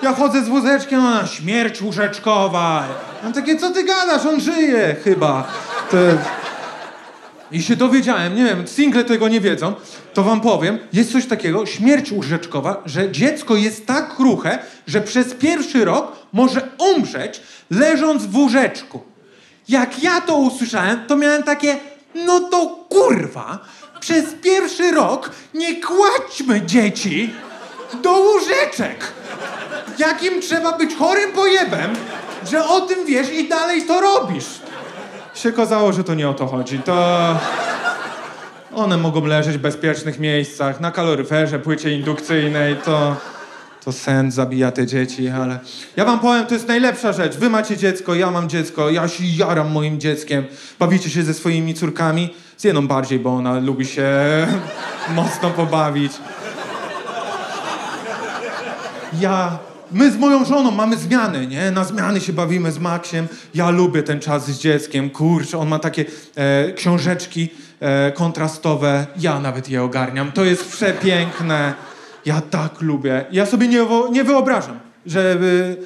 Ja chodzę z wózeczkiem, a śmierć łóżeczkowa. Mam takie, co ty gadasz? On żyje chyba. To... I się dowiedziałem, nie wiem, single tego nie wiedzą, to wam powiem, jest coś takiego, śmierć łóżeczkowa, że dziecko jest tak kruche, że przez pierwszy rok może umrzeć leżąc w łóżeczku. Jak ja to usłyszałem, to miałem takie, no to kurwa, przez pierwszy rok nie kładźmy dzieci do łóżeczek. Jakim trzeba być chorym pojebem, że o tym wiesz i dalej to robisz. Się okazało, że to nie o to chodzi. To... One mogą leżeć w bezpiecznych miejscach, na kaloryferze, płycie indukcyjnej, to... To sen zabija te dzieci, ale... Ja wam powiem, to jest najlepsza rzecz. Wy macie dziecko, ja mam dziecko, ja się jaram moim dzieckiem. Bawicie się ze swoimi córkami. Z jedną bardziej, bo ona lubi się [LAUGHS] mocno pobawić. Ja... My z moją żoną mamy zmiany, nie? Na zmiany się bawimy z Maksiem. Ja lubię ten czas z dzieckiem. Kurczę, on ma takie e, książeczki e, kontrastowe. Ja nawet je ogarniam. To jest przepiękne. Ja tak lubię. Ja sobie nie, nie wyobrażam, żeby,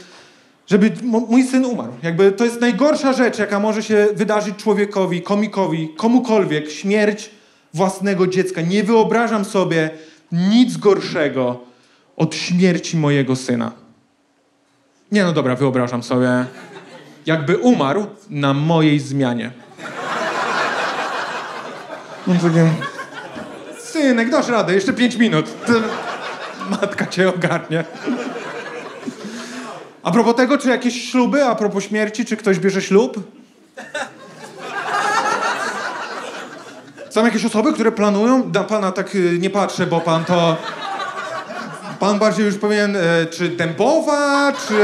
żeby mój syn umarł. Jakby to jest najgorsza rzecz, jaka może się wydarzyć człowiekowi, komikowi, komukolwiek. Śmierć własnego dziecka. Nie wyobrażam sobie nic gorszego od śmierci mojego syna. Nie no dobra, wyobrażam sobie. Jakby umarł na mojej zmianie. No takie... Synek, dasz radę, jeszcze pięć minut. Matka cię ogarnie. A propos tego, czy jakieś śluby, a propos śmierci, czy ktoś bierze ślub? Są jakieś osoby, które planują? Na pana tak y, nie patrzę, bo pan to... Pan bardziej już powinien, e, czy dębowa, czy...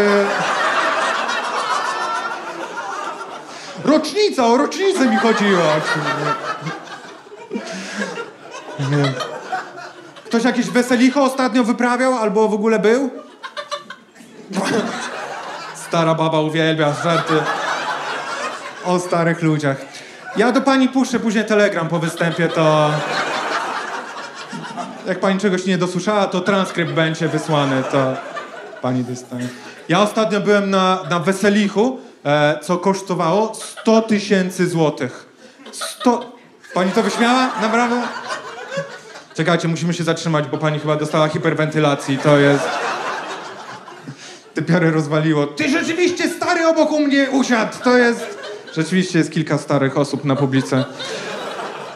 Rocznica, o rocznicę mi chodziło. Ktoś jakieś weselicho ostatnio wyprawiał albo w ogóle był? Stara baba uwielbia żarty o starych ludziach. Ja do pani puszczę później telegram po występie, to... Jak pani czegoś nie dosłyszała, to transkrypt będzie wysłany, to pani dostanie. Ja ostatnio byłem na, na weselichu, e, co kosztowało 100 tysięcy złotych. 100... Pani to wyśmiała? Naprawdę? Czekajcie, musimy się zatrzymać, bo pani chyba dostała hiperwentylacji, to jest... Te piary rozwaliło. Ty rzeczywiście stary obok u mnie usiadł, to jest... Rzeczywiście jest kilka starych osób na publice.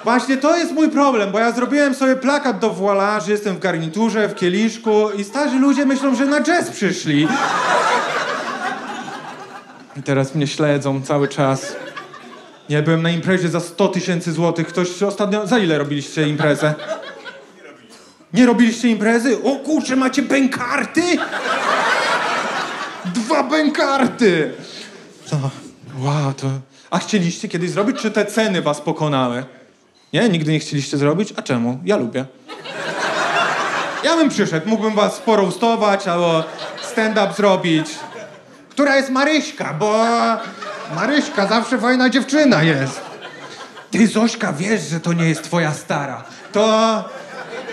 Właśnie to jest mój problem, bo ja zrobiłem sobie plakat do Voila, że jestem w garniturze, w kieliszku i starzy ludzie myślą, że na jazz przyszli. I teraz mnie śledzą cały czas. Ja byłem na imprezie za 100 tysięcy złotych. Ktoś ostatnio... Za ile robiliście imprezę? Nie robiliście imprezy? O kurczę, macie bękarty? Dwa bękarty! To... Wow, to... A chcieliście kiedyś zrobić, czy te ceny was pokonały? Nie? Nigdy nie chcieliście zrobić? A czemu? Ja lubię. Ja bym przyszedł, mógłbym was poroustować albo stand-up zrobić. Która jest Maryśka, bo Maryśka zawsze fajna dziewczyna jest. Ty, Zośka, wiesz, że to nie jest twoja stara. To...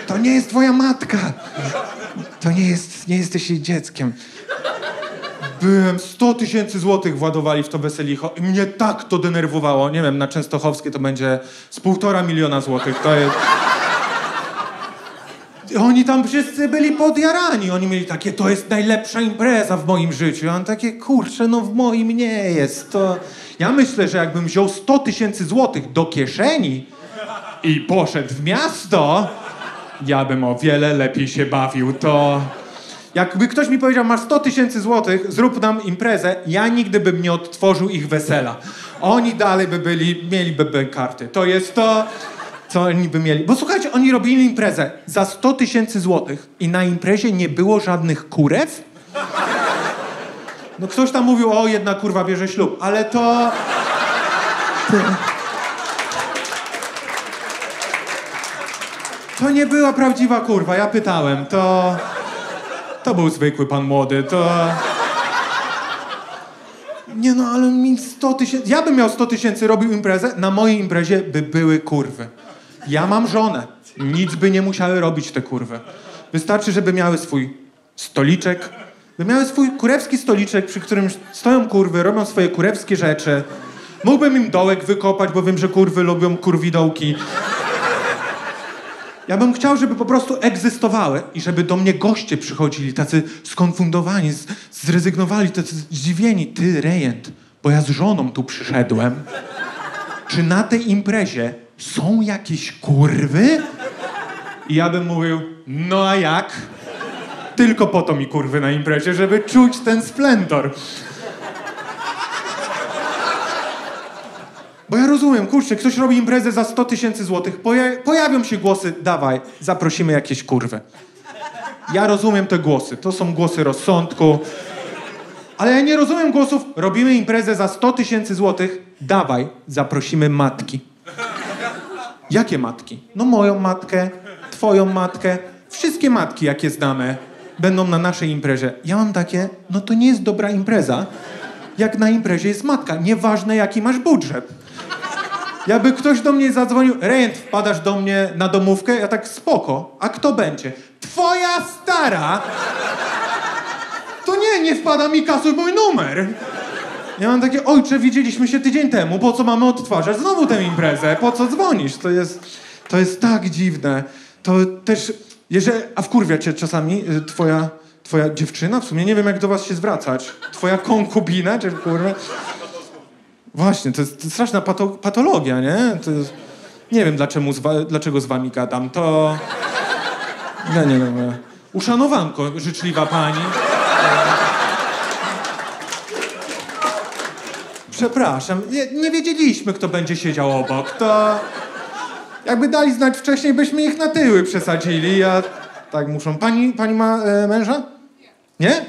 to nie jest twoja matka. To nie jest... nie jesteś jej dzieckiem. Byłem 100 tysięcy złotych władowali w to weselicho i mnie tak to denerwowało. Nie wiem, na Częstochowskie to będzie z półtora miliona złotych. To jest... Oni tam wszyscy byli podjarani. Oni mieli takie, to jest najlepsza impreza w moim życiu. A on takie, kurczę, no w moim nie jest. To... Ja myślę, że jakbym wziął 100 tysięcy złotych do kieszeni i poszedł w miasto, ja bym o wiele lepiej się bawił. To... Jakby ktoś mi powiedział, masz 100 tysięcy złotych, zrób nam imprezę, ja nigdy bym nie odtworzył ich wesela. Oni dalej by byli, mieliby karty. To jest to, co oni by mieli. Bo słuchajcie, oni robili imprezę za 100 tysięcy złotych i na imprezie nie było żadnych kurew? No ktoś tam mówił, o jedna kurwa bierze ślub, ale to... To nie była prawdziwa kurwa, ja pytałem, to... To był zwykły pan młody, to... Nie no, ale mi 100 tysięcy... Ja bym miał 100 tysięcy, robił imprezę, na mojej imprezie by były kurwy. Ja mam żonę. Nic by nie musiały robić te kurwy. Wystarczy, żeby miały swój stoliczek, by miały swój kurewski stoliczek, przy którym stoją kurwy, robią swoje kurewskie rzeczy. Mógłbym im dołek wykopać, bo wiem, że kurwy lubią kurwidołki. Ja bym chciał, żeby po prostu egzystowały i żeby do mnie goście przychodzili, tacy skonfundowani, zrezygnowali, tacy zdziwieni. Ty, rejent, bo ja z żoną tu przyszedłem. Czy na tej imprezie są jakieś kurwy? I ja bym mówił, no a jak? Tylko po to mi kurwy na imprezie, żeby czuć ten splendor. Bo ja rozumiem, kurczę, ktoś robi imprezę za 100 tysięcy złotych, poja- pojawią się głosy, dawaj, zaprosimy jakieś kurwy. Ja rozumiem te głosy, to są głosy rozsądku. Ale ja nie rozumiem głosów, robimy imprezę za 100 tysięcy złotych, dawaj, zaprosimy matki. Jakie matki? No moją matkę, twoją matkę, wszystkie matki, jakie znamy, będą na naszej imprezie. Ja mam takie, no to nie jest dobra impreza, jak na imprezie jest matka, nieważne jaki masz budżet. Jakby ktoś do mnie zadzwonił, Rejent, wpadasz do mnie na domówkę? Ja tak, spoko. A kto będzie? Twoja stara! To nie, nie wpada mi kasuj mój numer. Ja mam takie, ojcze, widzieliśmy się tydzień temu, po co mamy odtwarzać znowu tę imprezę? Po co dzwonisz? To jest, to jest tak dziwne. To też, jeżeli, a wkurwia cię czasami y, twoja, twoja dziewczyna? W sumie nie wiem, jak do was się zwracać. Twoja konkubina, czy kurwa? Właśnie, to jest, to jest straszna pato, patologia, nie? Jest, nie wiem, dlaczego z, dlaczego z wami gadam. To... Ja nie wiem. Uszanowanko, życzliwa pani. Przepraszam, nie, nie wiedzieliśmy, kto będzie siedział obok. To jakby dali znać wcześniej, byśmy ich na tyły przesadzili. Ja tak muszą. Pani, pani ma e, męża? Nie?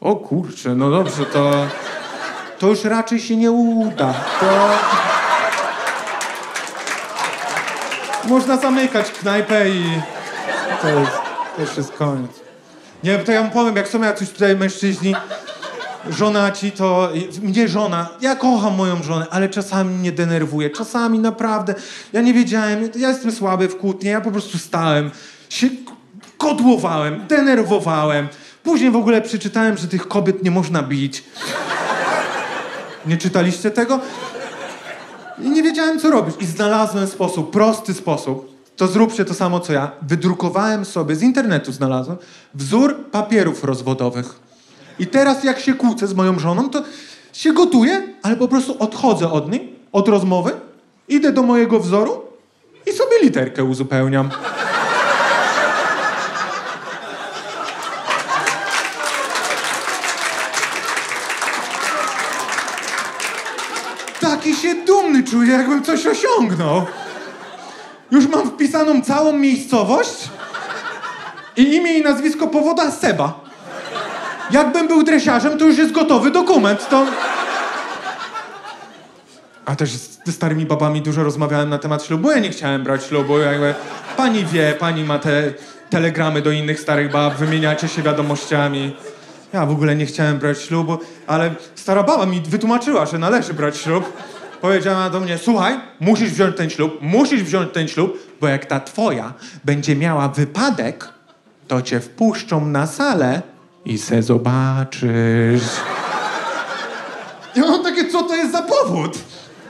O kurczę, no dobrze, to to już raczej się nie uda. To można zamykać knajpę i to jest, to już jest koniec. Nie, to ja wam powiem, jak są jacyś tutaj mężczyźni, żonaci, to mnie żona, ja kocham moją żonę, ale czasami mnie denerwuje, czasami naprawdę, ja nie wiedziałem, ja jestem słaby w kłótnie, ja po prostu stałem, się kodłowałem, denerwowałem, później w ogóle przeczytałem, że tych kobiet nie można bić. Nie czytaliście tego? I nie wiedziałem, co robić. I znalazłem sposób, prosty sposób. To zróbcie to samo, co ja. Wydrukowałem sobie, z internetu znalazłem, wzór papierów rozwodowych. I teraz jak się kłócę z moją żoną, to się gotuję, ale po prostu odchodzę od niej, od rozmowy, idę do mojego wzoru i sobie literkę uzupełniam. Taki się dumny czuję, jakbym coś osiągnął. Już mam wpisaną całą miejscowość i imię i nazwisko powoda Seba. Jakbym był dresiarzem, to już jest gotowy dokument. To... A też ze starymi babami dużo rozmawiałem na temat ślubu. Ja nie chciałem brać ślubu. Jakby pani wie, pani ma te telegramy do innych starych bab, wymieniacie się wiadomościami. Ja w ogóle nie chciałem brać ślubu, ale stara baba mi wytłumaczyła, że należy brać ślub. Powiedziała do mnie, słuchaj, musisz wziąć ten ślub, musisz wziąć ten ślub, bo jak ta twoja będzie miała wypadek, to cię wpuszczą na salę i se zobaczysz. Ja mam takie, co to jest za powód?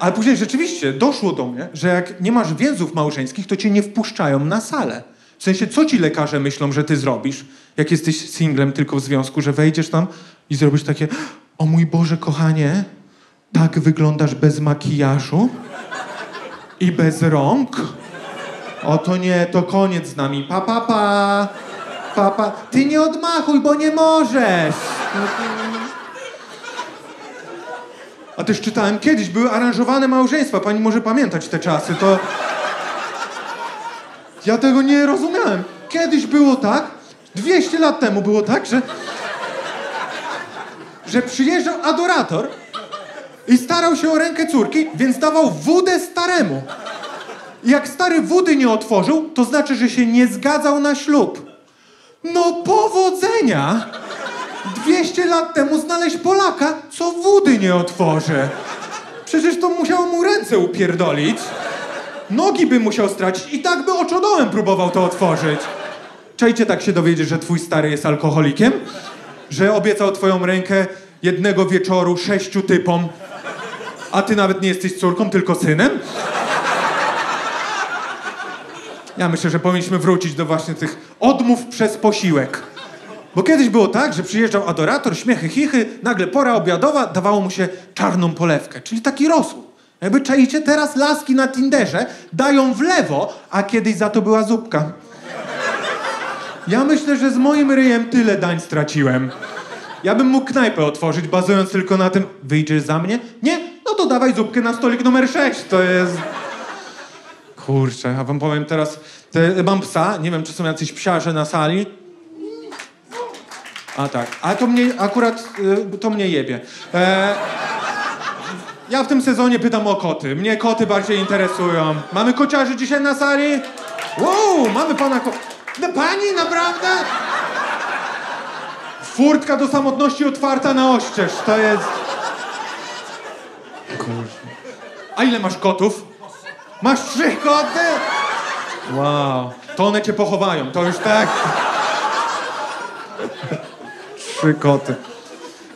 Ale później rzeczywiście doszło do mnie, że jak nie masz więzów małżeńskich, to cię nie wpuszczają na salę. W sensie, co ci lekarze myślą, że ty zrobisz, jak jesteś singlem tylko w związku, że wejdziesz tam i zrobisz takie, o mój Boże, kochanie, tak wyglądasz bez makijażu i bez rąk? O to nie, to koniec z nami. Pa, pa, pa. Pa, pa. Ty nie odmachuj, bo nie możesz. A też czytałem, kiedyś były aranżowane małżeństwa. Pani może pamiętać te czasy, to... Ja tego nie rozumiałem. Kiedyś było tak, 200 lat temu było tak, że... że przyjeżdżał adorator i starał się o rękę córki, więc dawał wódę staremu. I jak stary wódy nie otworzył, to znaczy, że się nie zgadzał na ślub. No powodzenia! 200 lat temu znaleźć Polaka, co wódy nie otworzy. Przecież to musiało mu ręce upierdolić. Nogi by musiał stracić i tak by oczodołem próbował to otworzyć. Czajcie tak się dowiedzieć, że twój stary jest alkoholikiem? Że obiecał twoją rękę jednego wieczoru sześciu typom, a ty nawet nie jesteś córką, tylko synem? Ja myślę, że powinniśmy wrócić do właśnie tych odmów przez posiłek. Bo kiedyś było tak, że przyjeżdżał adorator, śmiechy, chichy, nagle pora obiadowa, dawało mu się czarną polewkę, czyli taki rosół. Jakby czaicie, teraz laski na Tinderze dają w lewo, a kiedyś za to była zupka. Ja myślę, że z moim ryjem tyle dań straciłem. Ja bym mógł knajpę otworzyć, bazując tylko na tym, wyjdziesz za mnie? Nie? No to dawaj zupkę na stolik numer 6. To jest... Kurczę, a wam powiem teraz, te, mam psa, nie wiem, czy są jacyś psiarze na sali. A tak, a to mnie akurat, y, to mnie jebie. E, ja w tym sezonie pytam o koty. Mnie koty bardziej interesują. Mamy kociarzy dzisiaj na sali? Wow, mamy pana ko... No pani, naprawdę? Furtka do samotności otwarta na oścież, to jest... A ile masz kotów? Masz trzy koty? Wow. To one cię pochowają, to już tak. Trzy koty.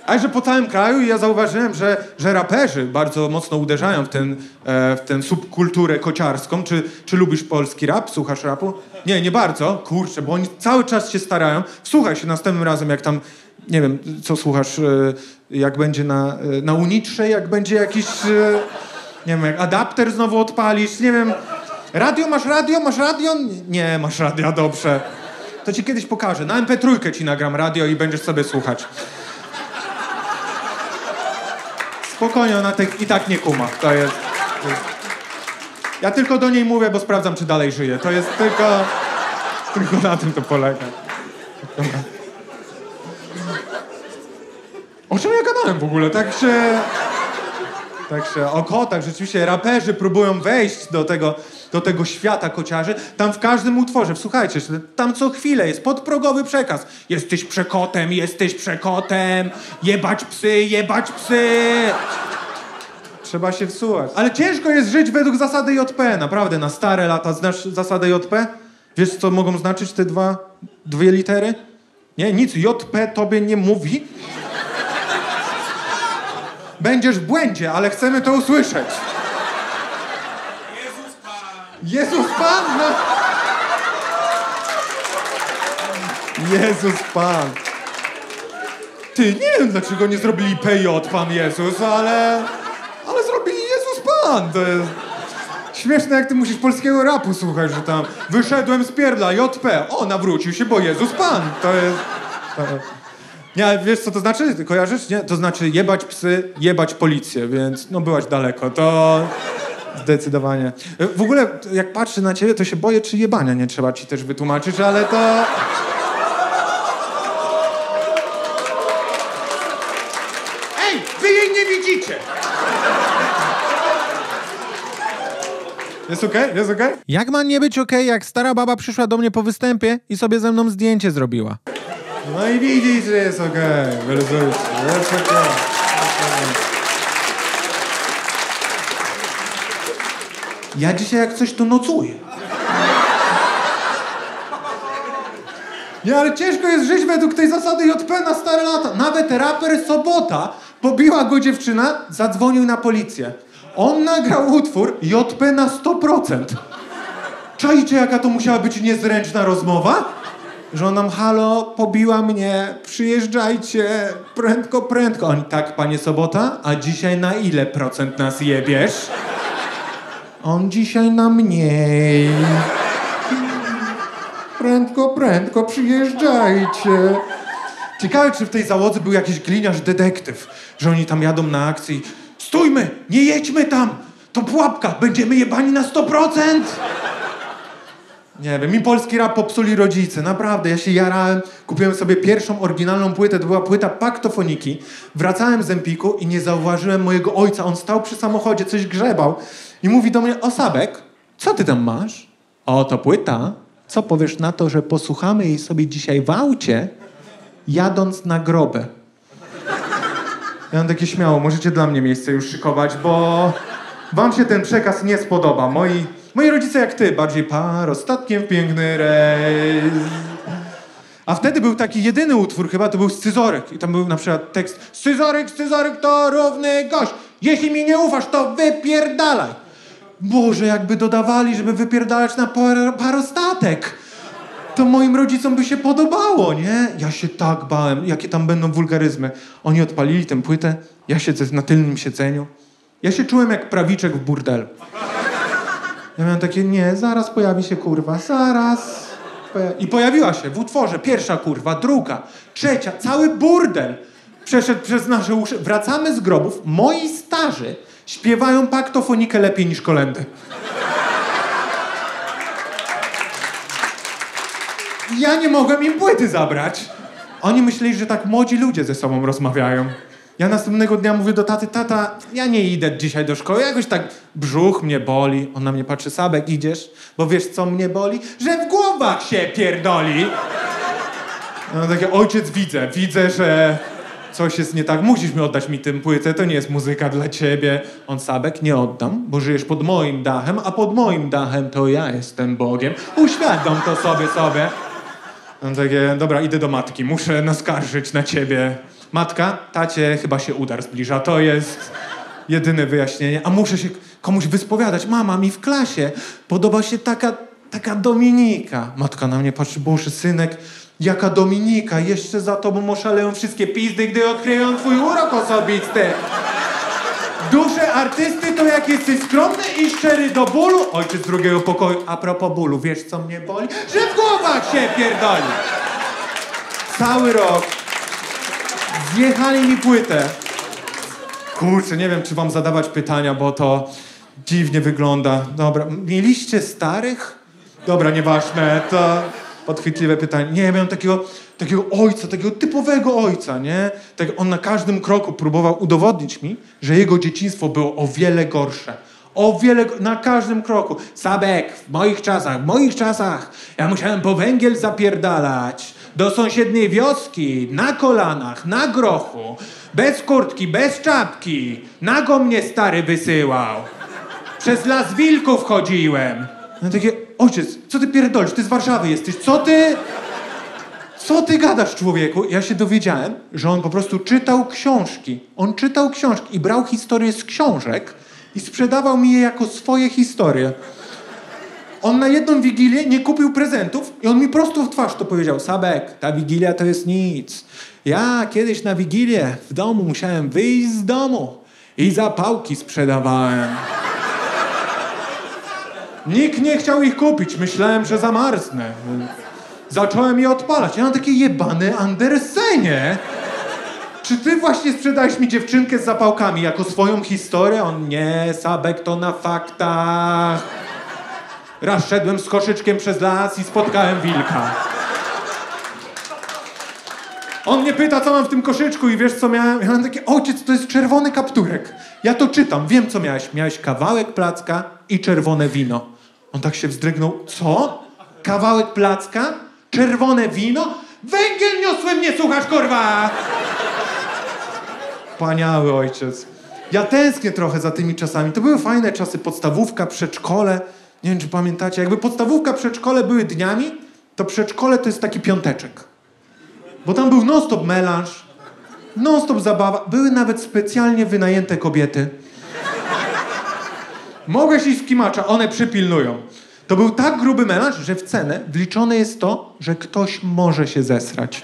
A że po całym kraju ja zauważyłem, że, że raperzy bardzo mocno uderzają w, ten, e, w tę subkulturę kociarską. Czy, czy lubisz polski rap? Słuchasz rapu? Nie, nie bardzo. Kurczę, bo oni cały czas się starają. Słuchaj się następnym razem, jak tam, nie wiem, co słuchasz, e, jak będzie na, e, na Unitrze, jak będzie jakiś, e, nie wiem, adapter znowu odpalisz, nie wiem. Radio, masz radio, masz radio? Nie, masz radio, dobrze. To ci kiedyś pokażę. Na MP3 ci nagram radio i będziesz sobie słuchać. Spokojnie, ona te, i tak nie kuma. To jest... Ja tylko do niej mówię, bo sprawdzam, czy dalej żyje. To jest tylko... Tylko na tym to polega. Dobra. O czym ja gadałem w ogóle? Tak się... Tak się... O kotach. Rzeczywiście raperzy próbują wejść do tego, do tego świata kociarzy. Tam w każdym utworze, słuchajcie, tam co chwilę jest podprogowy przekaz. Jesteś przekotem, jesteś przekotem, jebać psy, jebać psy. Trzeba się wsłuchać. Ale ciężko jest żyć według zasady JP, naprawdę, na stare lata. Znasz zasadę JP? Wiesz, co mogą znaczyć te dwa, dwie litery? Nie, nic. JP tobie nie mówi. Będziesz w błędzie, ale chcemy to usłyszeć. Jezus Pan! Jezus Pan! No. Jezus Pan. Ty, nie wiem dlaczego nie zrobili PJ Pan Jezus, ale... Ale zrobili Jezus Pan. To jest... Śmieszne jak ty musisz polskiego rapu słuchać, że tam wyszedłem z pierdla, JP. O, nawrócił się, bo Jezus Pan. To jest... Nie, ale wiesz co to znaczy? Kojarzysz? Nie? To znaczy jebać psy, jebać policję, więc no byłaś daleko. To... Zdecydowanie. W ogóle, jak patrzę na ciebie, to się boję, czy jebania nie trzeba ci też wytłumaczyć, ale to... Ej, wy jej nie widzicie! Jest okej? Jest okej? Jak ma nie być okej, jak stara baba przyszła do mnie po występie i sobie ze mną zdjęcie zrobiła? No i widzisz, że jest okej. Wyluzujcie. Jest. Ja dzisiaj jak coś to nocuję. Nie, ale ciężko jest żyć według tej zasady JP na stare lata. Nawet raper Sobota, pobiła go dziewczyna, zadzwonił na policję. On nagrał utwór JP na 100%. Czajcie, jaka to musiała być niezręczna rozmowa? Że nam, halo, pobiła mnie, przyjeżdżajcie, prędko, prędko. Oni, tak, panie Sobota, a dzisiaj na ile procent nas jebiesz? On dzisiaj na mniej. Prędko, prędko, przyjeżdżajcie. Ciekawe, czy w tej załodze był jakiś gliniarz detektyw, że oni tam jadą na akcji. Stójmy, nie jedźmy tam, to pułapka, będziemy jebani na 100%. Nie wiem, mi polski rap popsuli rodzice, naprawdę, ja się jarałem. Kupiłem sobie pierwszą oryginalną płytę, to była płyta Paktofoniki. Wracałem z Empiku i nie zauważyłem mojego ojca, on stał przy samochodzie, coś grzebał i mówi do mnie, Osabek, co ty tam masz? O, to płyta. Co powiesz na to, że posłuchamy jej sobie dzisiaj w aucie, jadąc na grobę? Ja mam takie śmiało, możecie dla mnie miejsce już szykować, bo wam się ten przekaz nie spodoba. Moi, moi rodzice jak ty, bardziej par ostatkiem w piękny rejs. A wtedy był taki jedyny utwór, chyba to był Scyzoryk. I tam był na przykład tekst Scyzoryk, Scyzoryk to równy gość. Jeśli mi nie ufasz, to wypierdalaj. Boże, jakby dodawali, żeby wypierdalać na par parostatek. To moim rodzicom by się podobało, nie? Ja się tak bałem, jakie tam będą wulgaryzmy. Oni odpalili tę płytę, ja siedzę na tylnym siedzeniu. Ja się czułem jak prawiczek w burdelu. Ja miałem takie, nie, zaraz pojawi się kurwa, zaraz. I pojawiła się w utworze pierwsza kurwa, druga, trzecia, cały burdel przeszedł przez nasze uszy. Wracamy z grobów, moi starzy śpiewają paktofonikę lepiej niż kolendy. Ja nie mogłem im płyty zabrać. Oni myśleli, że tak młodzi ludzie ze sobą rozmawiają. Ja następnego dnia mówię do taty, tata, ja nie idę dzisiaj do szkoły, jakoś tak brzuch mnie boli. On na mnie patrzy, Sabek, idziesz? Bo wiesz, co mnie boli? Że w głowach się pierdoli. No takie, ojciec, widzę, widzę, że coś jest nie tak. Musisz mi oddać mi tę płytę, to nie jest muzyka dla ciebie. On, Sabek, nie oddam, bo żyjesz pod moim dachem, a pod moim dachem to ja jestem Bogiem. Uświadom to sobie, sobie. On takie, dobra, idę do matki, muszę naskarżyć na ciebie. Matka, tacie, chyba się udar zbliża, to jest jedyne wyjaśnienie. A muszę się komuś wyspowiadać. Mama, mi w klasie podoba się taka, taka Dominika. Matka na mnie patrzy, boże, synek, jaka Dominika, jeszcze za tobą oszaleją wszystkie pizdy, gdy odkryją twój urok osobisty. Duże artysty to jak jesteś skromny i szczery do bólu. Ojciec z drugiego pokoju. A propos bólu, wiesz co mnie boli? Że w głowach się pierdoli. Cały rok zjechali mi płytę. Kurczę, nie wiem, czy wam zadawać pytania, bo to dziwnie wygląda. Dobra, mieliście starych? Dobra, nieważne, to podchwytliwe pytanie. Nie, miałem takiego, takiego ojca, takiego typowego ojca, nie? Tak on na każdym kroku próbował udowodnić mi, że jego dzieciństwo było o wiele gorsze. O wiele, na każdym kroku. Sabek, w moich czasach, w moich czasach ja musiałem po węgiel zapierdalać do sąsiedniej wioski, na kolanach, na grochu, bez kurtki, bez czapki. Nago mnie stary wysyłał. Przez las wilków chodziłem. No takie, ojciec, co ty pierdolisz? Ty z Warszawy jesteś, co ty... Co ty gadasz, człowieku? Ja się dowiedziałem, że on po prostu czytał książki. On czytał książki i brał historie z książek i sprzedawał mi je jako swoje historie. On na jedną wigilię nie kupił prezentów i on mi prosto w twarz to powiedział. Sabek, ta wigilia to jest nic. Ja kiedyś na wigilię w domu musiałem wyjść z domu i zapałki sprzedawałem. Nikt nie chciał ich kupić. Myślałem, że zamarznę. Zacząłem je odpalać. Ja mam takie jebane Andersenie. Czy ty właśnie sprzedałeś mi dziewczynkę z zapałkami jako swoją historię? On nie, Sabek to na faktach. Raz szedłem z koszyczkiem przez las i spotkałem wilka. On mnie pyta, co mam w tym koszyczku i wiesz, co miałem? Ja mam takie, ojciec, to jest czerwony kapturek. Ja to czytam, wiem, co miałeś. Miałeś kawałek placka i czerwone wino. On tak się wzdrygnął. Co? Kawałek placka? Czerwone wino? Węgiel niosłem, nie słuchasz, kurwa! Wspaniały ojciec. Ja tęsknię trochę za tymi czasami. To były fajne czasy, podstawówka, przedszkole. Nie wiem, czy pamiętacie. Jakby podstawówka, przedszkole były dniami, to przedszkole to jest taki piąteczek. Bo tam był non-stop melanż, non-stop zabawa. Były nawet specjalnie wynajęte kobiety. Mogłeś iść w kimacza, one przypilnują. To był tak gruby melanż, że w cenę wliczone jest to, że ktoś może się zesrać.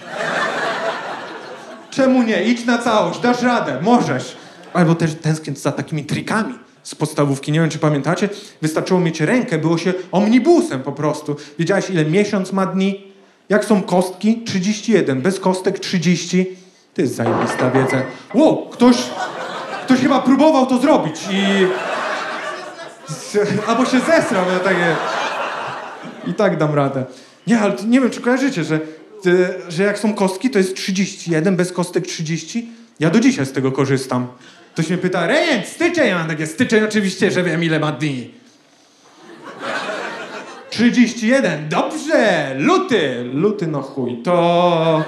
Czemu nie? Idź na całość, dasz radę, możesz. Albo też tęsknię za takimi trikami z podstawówki. Nie wiem, czy pamiętacie. Wystarczyło mieć rękę, było się omnibusem po prostu. Wiedziałeś, ile miesiąc ma dni? Jak są kostki? 31. Bez kostek 30. To jest zajebista wiedza. Wow, ktoś, ktoś chyba próbował to zrobić i... Albo się zesrał, ja takie... I tak dam radę. Nie, ale nie wiem, czy kojarzycie, że, ty- że jak są kostki, to jest 31, bez kostek 30. Ja do dzisiaj z tego korzystam. Ktoś mnie pyta, rejent, styczeń, ja mam takie, styczeń oczywiście, że wiem ile ma dni. 31, dobrze, luty, luty no chuj, to...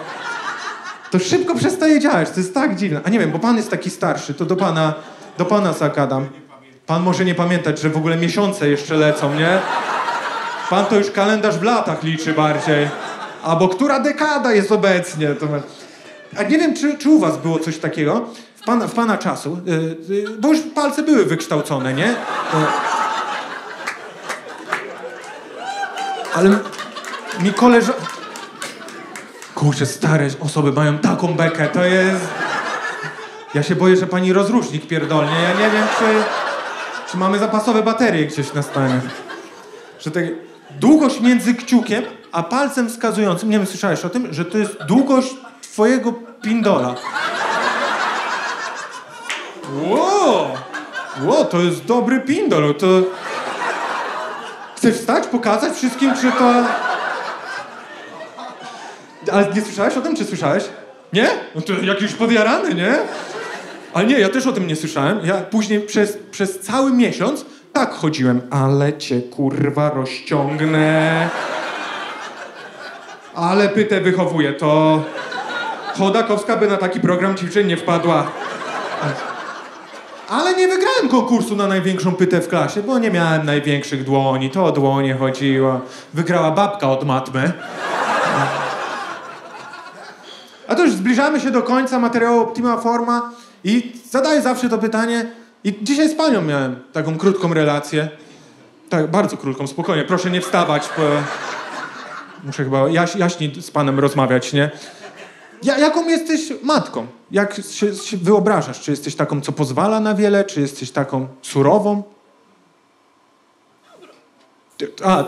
To szybko przestaje działać, to jest tak dziwne. A nie wiem, bo pan jest taki starszy, to do pana, do pana zakładam. Pan może nie pamiętać, że w ogóle miesiące jeszcze lecą, nie? Pan to już kalendarz w latach liczy bardziej. Albo która dekada jest obecnie. A nie wiem, czy, czy u was było coś takiego w pana, w pana czasu, y, y, bo już palce były wykształcone, nie? Ale mi koleża... Kurczę, stare osoby mają taką bekę, to jest... Ja się boję, że pani rozrusznik pierdolnie. Ja nie wiem, czy, czy mamy zapasowe baterie gdzieś na stanie. Że tak... długość między kciukiem a palcem wskazującym, nie wiem, słyszałeś o tym, że to jest długość twojego pindola. Wow! Wow, to jest dobry pindol, to... Chcesz wstać, pokazać wszystkim, czy to... Ale nie słyszałeś o tym, czy słyszałeś? Nie? No to jakiś podjarany, nie? Ale nie, ja też o tym nie słyszałem. Ja później przez, przez cały miesiąc tak chodziłem. Ale cię kurwa rozciągnę. Ale pytę wychowuję, to... Chodakowska by na taki program ćwiczeń nie wpadła. Ale nie wygrałem konkursu na największą pytę w klasie, bo nie miałem największych dłoni. To o dłonie chodziło. Wygrała babka od matmy. A to już zbliżamy się do końca materiału Optima Forma i zadaję zawsze to pytanie. I dzisiaj z panią miałem taką krótką relację. Tak, bardzo krótką, spokojnie, proszę nie wstawać, bo muszę chyba jaś, jaśniej z panem rozmawiać, nie? Ja, jaką jesteś matką? Jak się, się wyobrażasz? Czy jesteś taką, co pozwala na wiele? Czy jesteś taką surową? A.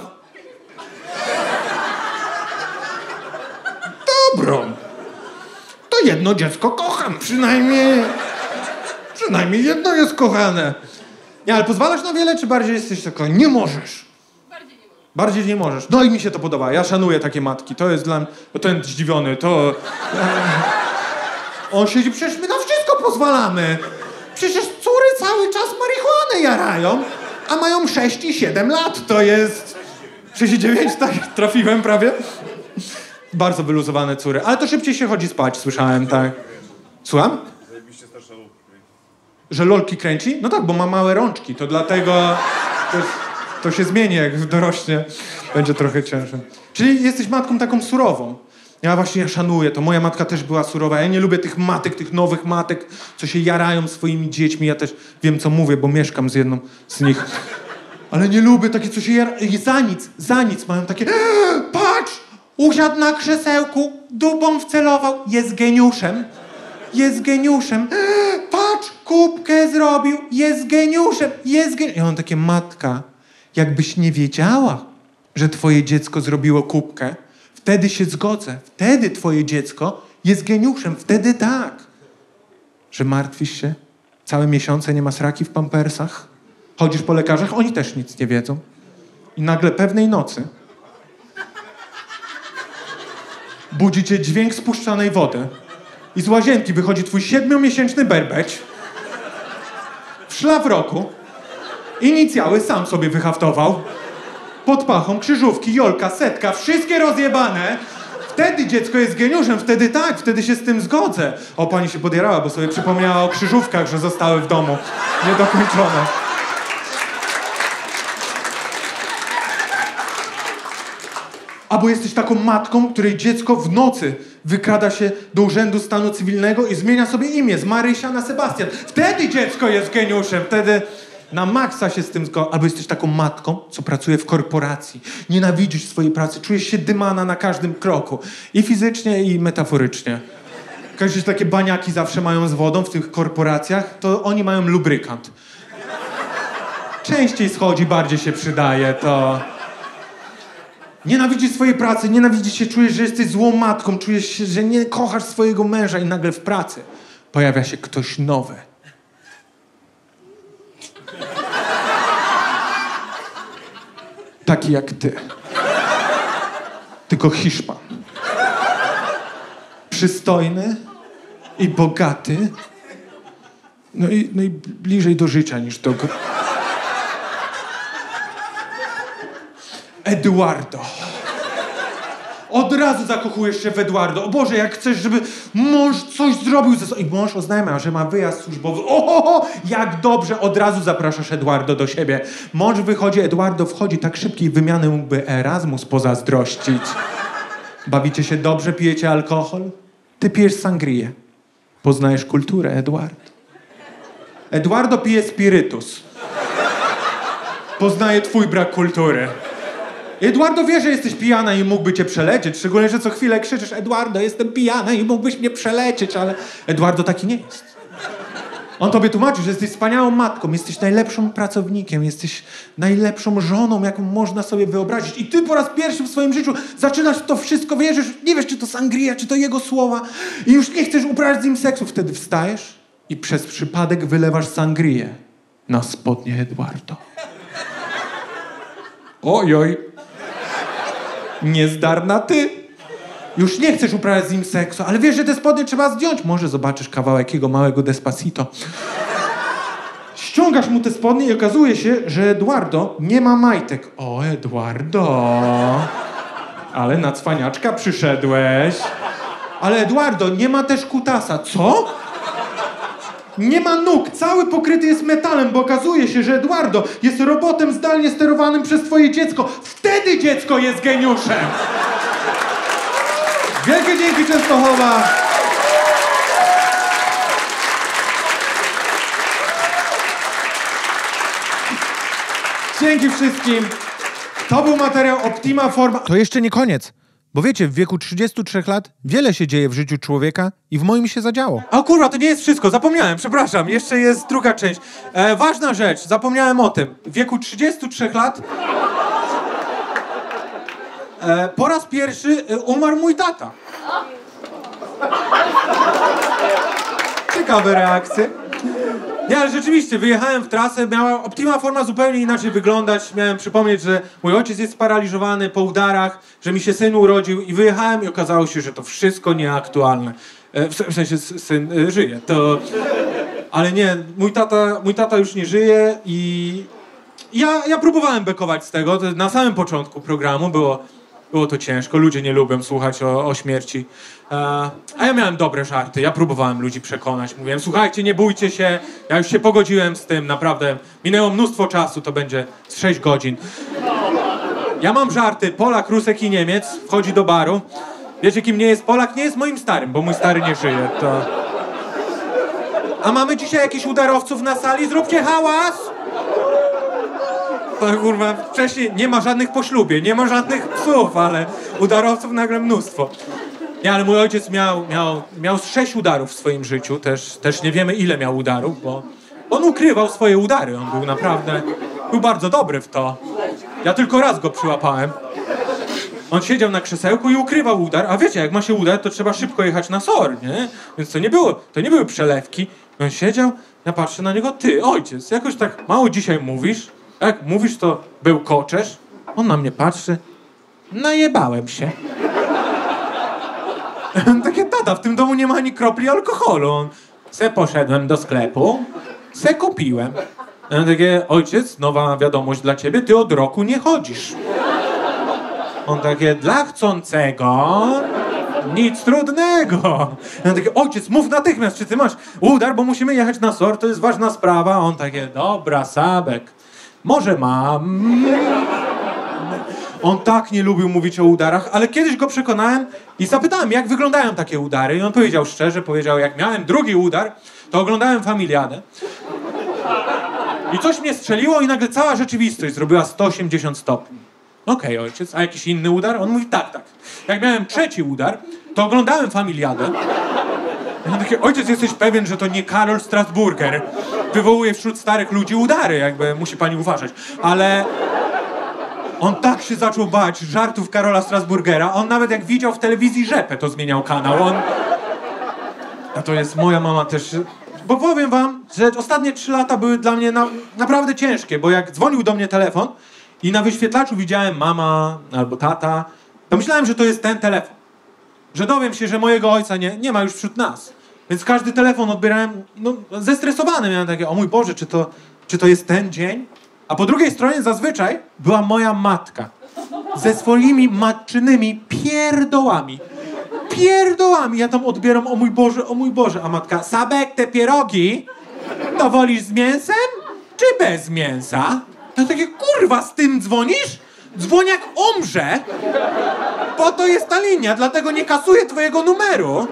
Dobrą. To jedno dziecko kocham, przynajmniej. Przynajmniej jedno jest kochane. Nie, ale pozwalasz na wiele, czy bardziej jesteś taka, nie możesz? Bardziej nie możesz. No i mi się to podoba. Ja szanuję takie matki. To jest dla mnie... Ten zdziwiony, to... [LAUGHS] On siedzi, przecież my na wszystko pozwalamy. Przecież córy cały czas marihuanę jarają, a mają 6 i 7 lat. To jest... 6 i 9, [LAUGHS] tak? Trafiłem prawie. Bardzo wyluzowane córy. Ale to szybciej się chodzi spać, słyszałem, tak. Słucham? Że lolki kręci? No tak, bo ma małe rączki, to dlatego to, jest- to się zmieni, jak dorośnie. Będzie trochę ciężej. Czyli jesteś matką taką surową. Ja właśnie ja szanuję to. Moja matka też była surowa. Ja nie lubię tych matek, tych nowych matek, co się jarają swoimi dziećmi. Ja też wiem, co mówię, bo mieszkam z jedną z nich. Ale nie lubię takie, co się jara... i za nic, za nic mają takie... "Eee, Patrz! Usiadł na krzesełku, dubą wcelował, jest geniuszem. Jest geniuszem. Eee, Patrz, kubkę zrobił, jest geniuszem, jest geniuszem. I on takie, matka, jakbyś nie wiedziała, że twoje dziecko zrobiło kubkę, wtedy się zgodzę. Wtedy twoje dziecko jest geniuszem, wtedy tak. Że martwisz się? Całe miesiące nie ma sraki w pampersach? Chodzisz po lekarzach? Oni też nic nie wiedzą. I nagle pewnej nocy budzi cię dźwięk spuszczanej wody. I z łazienki wychodzi twój siedmiomiesięczny berbeć w szlafroku. Inicjały sam sobie wyhaftował. Pod pachą krzyżówki, jolka, setka, wszystkie rozjebane. Wtedy dziecko jest geniuszem, wtedy tak, wtedy się z tym zgodzę. O, pani się podjarała, bo sobie przypomniała o krzyżówkach, że zostały w domu. Niedokończone. Albo jesteś taką matką, której dziecko w nocy wykrada się do urzędu stanu cywilnego i zmienia sobie imię z Marysia na Sebastian. Wtedy dziecko jest geniuszem, wtedy na maksa się z tym zgodzi. Albo jesteś taką matką, co pracuje w korporacji. Nienawidzisz swojej pracy, czujesz się dymana na każdym kroku. I fizycznie, i metaforycznie. Każdy takie baniaki zawsze mają z wodą w tych korporacjach, to oni mają lubrykant. Częściej schodzi, bardziej się przydaje, to... Nienawidzisz swojej pracy, nienawidzisz się, czujesz, że jesteś złą matką, czujesz się, że nie kochasz swojego męża i nagle w pracy pojawia się ktoś nowy. Taki jak ty. Tylko Hiszpan. Przystojny i bogaty. No i, no i bliżej do życia niż do... Eduardo. Od razu zakochujesz się w Eduardo. O Boże, jak chcesz, żeby mąż coś zrobił ze sobą. I mąż oznajmia, że ma wyjazd służbowy. O, jak dobrze, od razu zapraszasz Eduardo do siebie. Mąż wychodzi, Eduardo wchodzi, tak szybkiej wymiany mógłby Erasmus pozazdrościć. Bawicie się dobrze, pijecie alkohol? Ty pijesz sangrię. Poznajesz kulturę, Eduardo. Eduardo pije spirytus. Poznaje twój brak kultury. Eduardo wie, że jesteś pijana i mógłby cię przelecieć, szczególnie, że co chwilę krzyczysz Eduardo, jestem pijana i mógłbyś mnie przelecieć, ale Eduardo taki nie jest. On tobie tłumaczył, że jesteś wspaniałą matką, jesteś najlepszym pracownikiem, jesteś najlepszą żoną, jaką można sobie wyobrazić. I ty po raz pierwszy w swoim życiu zaczynasz to wszystko, wierzysz, nie wiesz, czy to sangria, czy to jego słowa i już nie chcesz uprawiać z nim seksu. Wtedy wstajesz i przez przypadek wylewasz sangrię na spodnie Eduardo. Ojoj. Niezdarna ty. Już nie chcesz uprawiać z nim seksu, ale wiesz, że te spodnie trzeba zdjąć. Może zobaczysz kawałek jego małego despacito. Ściągasz mu te spodnie i okazuje się, że Eduardo nie ma majtek. O, Eduardo. Ale na cwaniaczka przyszedłeś. Ale Eduardo, nie ma też kutasa. Co? Nie ma nóg, cały pokryty jest metalem, bo okazuje się, że Eduardo jest robotem zdalnie sterowanym przez twoje dziecko. Wtedy dziecko jest geniuszem. Wielkie dzięki Częstochowa. Dzięki wszystkim. To był materiał Optima Forma. To jeszcze nie koniec. Bo wiecie, w wieku 33 lat wiele się dzieje w życiu człowieka i w moim się zadziało. O kurwa, to nie jest wszystko, zapomniałem, przepraszam. Jeszcze jest druga część. E, ważna rzecz, zapomniałem o tym. W wieku 33 lat e, po raz pierwszy e, umarł mój tata. Ciekawe reakcje. Nie, ale rzeczywiście, wyjechałem w trasę, miała Optima forma zupełnie inaczej wyglądać. Miałem przypomnieć, że mój ojciec jest sparaliżowany po udarach, że mi się syn urodził i wyjechałem i okazało się, że to wszystko nieaktualne. E, W sensie syn e, żyje, to... Ale nie, mój tata, mój tata już nie żyje i ja, ja próbowałem bekować z tego. Na samym początku programu było, było to ciężko. Ludzie nie lubią słuchać o, o śmierci. E, a ja miałem dobre żarty. Ja próbowałem ludzi przekonać. Mówiłem, słuchajcie, nie bójcie się. Ja już się pogodziłem z tym, naprawdę. Minęło mnóstwo czasu, to będzie z 6 godzin. Ja mam żarty. Polak, Rusek i Niemiec wchodzi do baru. Wiecie, kim nie jest Polak? Nie jest moim starym, bo mój stary nie żyje. To... A mamy dzisiaj jakichś udarowców na sali? Zróbcie hałas! To kurwa, wcześniej nie ma żadnych po ślubie, nie ma żadnych psów, ale udarowców nagle mnóstwo. Nie, ale mój ojciec miał, miał, miał sześć udarów w swoim życiu, też, też nie wiemy ile miał udarów, bo on ukrywał swoje udary, on był naprawdę, był bardzo dobry w to. Ja tylko raz go przyłapałem. On siedział na krzesełku i ukrywał udar, a wiecie, jak ma się udar, to trzeba szybko jechać na SOR, nie? Więc to nie było, to nie były przelewki. On siedział, ja patrzę na niego, ty, ojciec, jakoś tak mało dzisiaj mówisz, jak mówisz, to był koczesz. On na mnie patrzy, najebałem się. [LAUGHS] Takie tata, w tym domu nie ma ani kropli alkoholu. On, se poszedłem do sklepu, se kupiłem. Ja takie, ojciec, nowa wiadomość dla ciebie, ty od roku nie chodzisz. On takie, dla chcącego nic trudnego. Takie, ojciec, mów natychmiast, czy ty masz udar, bo musimy jechać na SOR, to jest ważna sprawa. On takie, dobra, Sabek, może mam. On tak nie lubił mówić o udarach, ale kiedyś go przekonałem i zapytałem, jak wyglądają takie udary. I on powiedział szczerze, powiedział, jak miałem drugi udar, to oglądałem Familiadę. I coś mnie strzeliło i nagle cała rzeczywistość zrobiła 180 stopni. Okej, ojciec, a jakiś inny udar? On mówi, tak, tak. Jak miałem trzeci udar, to oglądałem Familiadę. Ja ojciec, jesteś pewien, że to nie Karol Strasburger wywołuje wśród starych ludzi udary, jakby musi pani uważać. Ale on tak się zaczął bać żartów Karola Strasburgera, on nawet jak widział w telewizji rzepę, to zmieniał kanał. On... A to jest moja mama też... Bo powiem wam, że ostatnie trzy lata były dla mnie na, naprawdę ciężkie, bo jak dzwonił do mnie telefon i na wyświetlaczu widziałem mama albo tata, to myślałem, że to jest ten telefon. Że dowiem się, że mojego ojca nie, nie ma już wśród nas. Więc każdy telefon odbierałem no, zestresowany. Miałem takie, o mój Boże, czy to, czy to jest ten dzień? A po drugiej stronie zazwyczaj była moja matka. Ze swoimi matczynymi pierdołami. Pierdołami. Ja tam odbieram, o mój Boże, o mój Boże. A matka, Sabek, te pierogi to wolisz z mięsem, czy bez mięsa? Ja takie, kurwa, z tym dzwonisz? Dzwoń jak umrze. Po to jest ta linia, dlatego nie kasuję twojego numeru.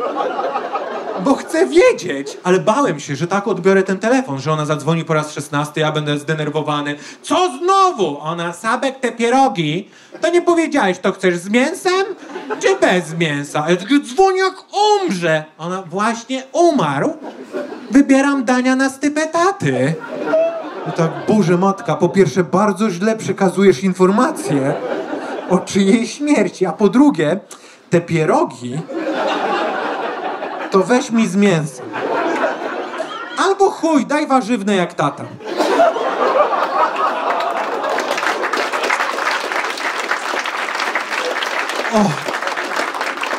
Bo chcę wiedzieć, ale bałem się, że tak odbiorę ten telefon, że ona zadzwoni po raz szesnasty, ja będę zdenerwowany. Co znowu? Ona, Sabek, te pierogi, to nie powiedziałeś, to chcesz z mięsem, czy bez mięsa? Ja takie dzwonię jak umrze. Ona właśnie umarł. Wybieram dania na stypę taty. No tak, Boże matka, po pierwsze bardzo źle przekazujesz informacje o czyjej śmierci, a po drugie, te pierogi to weź mi z mięsem. Albo chuj, daj warzywne jak tata.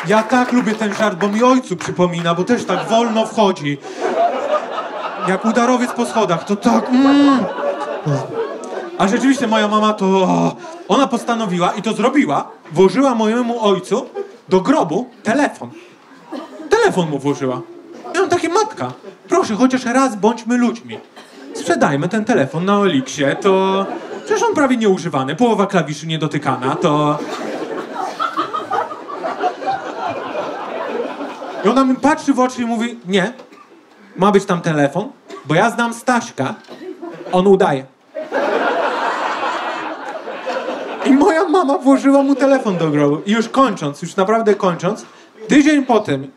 Ja tak lubię ten żart, bo mi ojcu przypomina, bo też tak wolno wchodzi. Jak udarowiec po schodach, to tak. Mm. A rzeczywiście moja mama to. Ona postanowiła i to zrobiła. Włożyła mojemu ojcu do grobu telefon. Telefon mu włożyła. Ja mam takie matka. Proszę, chociaż raz bądźmy ludźmi. Sprzedajmy ten telefon na Oliksie, to. Przecież on prawie nieużywany, połowa klawiszy niedotykana, to. I ona mi patrzy w oczy i mówi, nie, ma być tam telefon, bo ja znam Staśka, on udaje. I moja mama włożyła mu telefon do grobu. I już kończąc, już naprawdę kończąc, tydzień potem,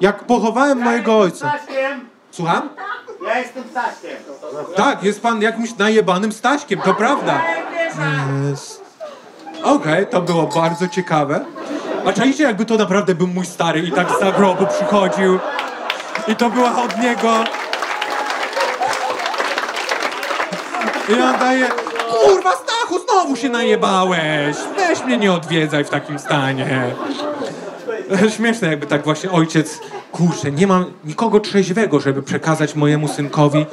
jak pochowałem mojego ojca. Słucham? Ja jestem Staszkiem. Tak, jest pan jakimś najebanym Staśkiem, to prawda. Jest. Okej, to było bardzo ciekawe. A czajcie, jakby to naprawdę był mój stary i tak za grobu przychodził. I to była od niego. I on daje... Kurwa, Stachu, znowu się najebałeś! Weź mnie nie odwiedzaj w takim stanie. Śmieszne, jakby tak właśnie ojciec... Kurczę, nie mam nikogo trzeźwego, żeby przekazać mojemu synkowi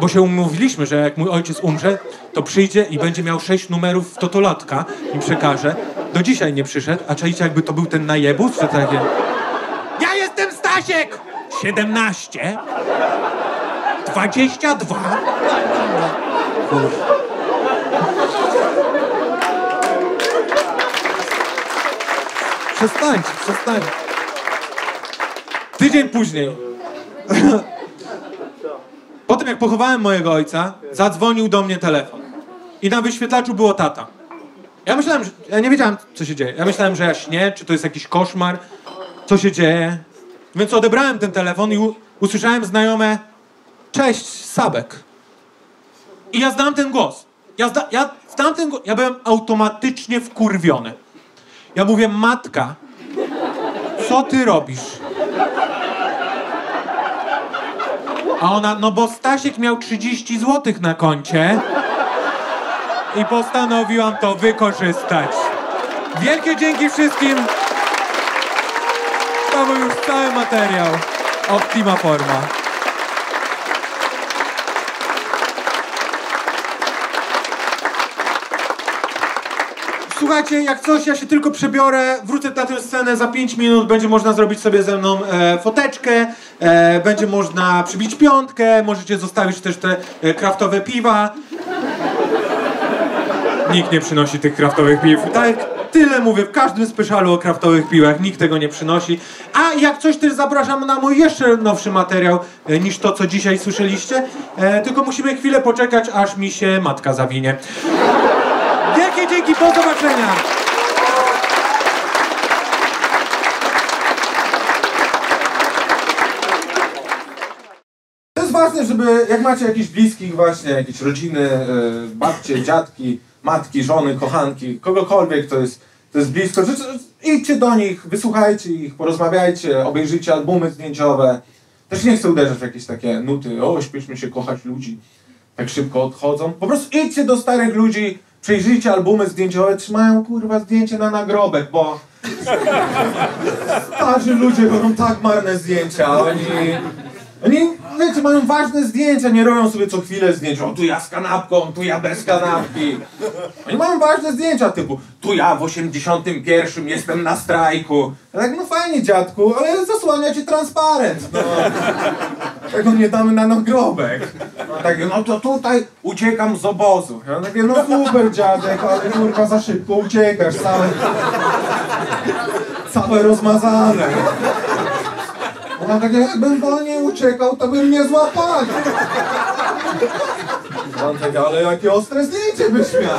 bo się umówiliśmy, że jak mój ojciec umrze, to przyjdzie i będzie miał sześć numerów w totolatka i przekaże. Do dzisiaj nie przyszedł, a czajcie jakby to był ten najebus, że takie... Stasiek! 17 22 Przestańcie, przestańcie. Tydzień później po tym jak pochowałem mojego ojca, zadzwonił do mnie telefon. I na wyświetlaczu było tata. Ja myślałem, że. Ja nie wiedziałem, co się dzieje. Ja myślałem, że ja śnię, czy to jest jakiś koszmar, co się dzieje. Więc odebrałem ten telefon i usłyszałem znajome Cześć, Sabek. I ja znam ten głos. Ja, zda, ja znam ten głos. Ja byłem automatycznie wkurwiony. Ja mówię, matka, co ty robisz? A ona, no bo Stasiek miał 30 zł na koncie i postanowiłam to wykorzystać. Wielkie dzięki wszystkim. Był już cały materiał Optima Forma. Słuchajcie, jak coś, ja się tylko przebiorę, wrócę na tę scenę za 5 minut, będzie można zrobić sobie ze mną e, foteczkę, e, będzie można przybić piątkę, możecie zostawić też te e, kraftowe piwa. Nikt nie przynosi tych kraftowych piw. Tak, tyle mówię w każdym speszalu o kraftowych piłach, nikt tego nie przynosi. A jak coś też zapraszam na mój jeszcze nowszy materiał e, niż to, co dzisiaj słyszeliście. E, tylko musimy chwilę poczekać, aż mi się matka zawinie. Wielkie dzięki, do zobaczenia! Ważne, żeby jak macie jakichś bliskich właśnie, jakieś rodziny, e, babcie, dziadki, matki, żony, kochanki, kogokolwiek, to jest, to jest blisko, idźcie do nich, wysłuchajcie ich, porozmawiajcie, obejrzyjcie albumy zdjęciowe. Też nie chcę uderzać w jakieś takie nuty, o, śpieszmy się kochać ludzi, tak szybko odchodzą. Po prostu idźcie do starych ludzi, przejrzyjcie albumy zdjęciowe, trzymają kurwa zdjęcie na nagrobek, bo starzy ludzie robią tak marne zdjęcia, oni... Oni, wiecie, mają ważne zdjęcia, nie robią sobie co chwilę zdjęć. O, tu ja z kanapką, tu ja bez kanapki. Oni mają ważne zdjęcia typu tu ja w 81 jestem na strajku. Ja tak, no fajnie dziadku, ale zasłania ci transparent. No. Tego nie damy na nagrobek. No takie, no to tutaj uciekam z obozu. Ja takie, no super dziadek, ale kurwa za szybko uciekasz, całe, całe rozmazane. Ona takie, jakbym wolniej uciekał, to by mnie złapali. Takie, ale jakie ostre zdjęcie byś miał.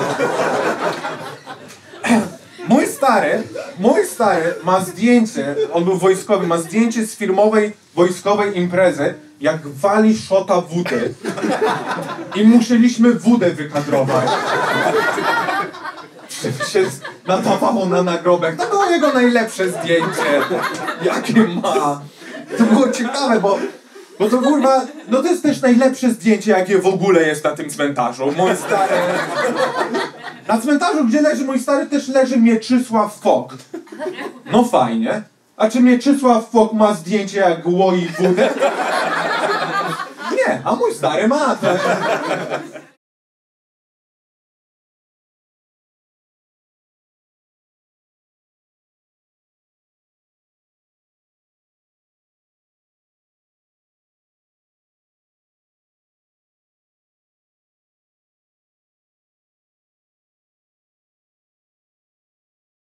Mój stary mój stary ma zdjęcie, on był wojskowy, ma zdjęcie z filmowej wojskowej imprezy, jak wali szota wódy. I musieliśmy wódę wykadrować. się nadawało na nagrobek. To było jego najlepsze zdjęcie, jakie ma. To było ciekawe, bo, bo to kurwa, no to jest też najlepsze zdjęcie, jakie w ogóle jest na tym cmentarzu. Mój stary... Na cmentarzu, gdzie leży mój stary, też leży Mieczysław Fok. No fajnie. A czy Mieczysław Fok ma zdjęcie, jak łoi wódę? Nie, a mój stary ma.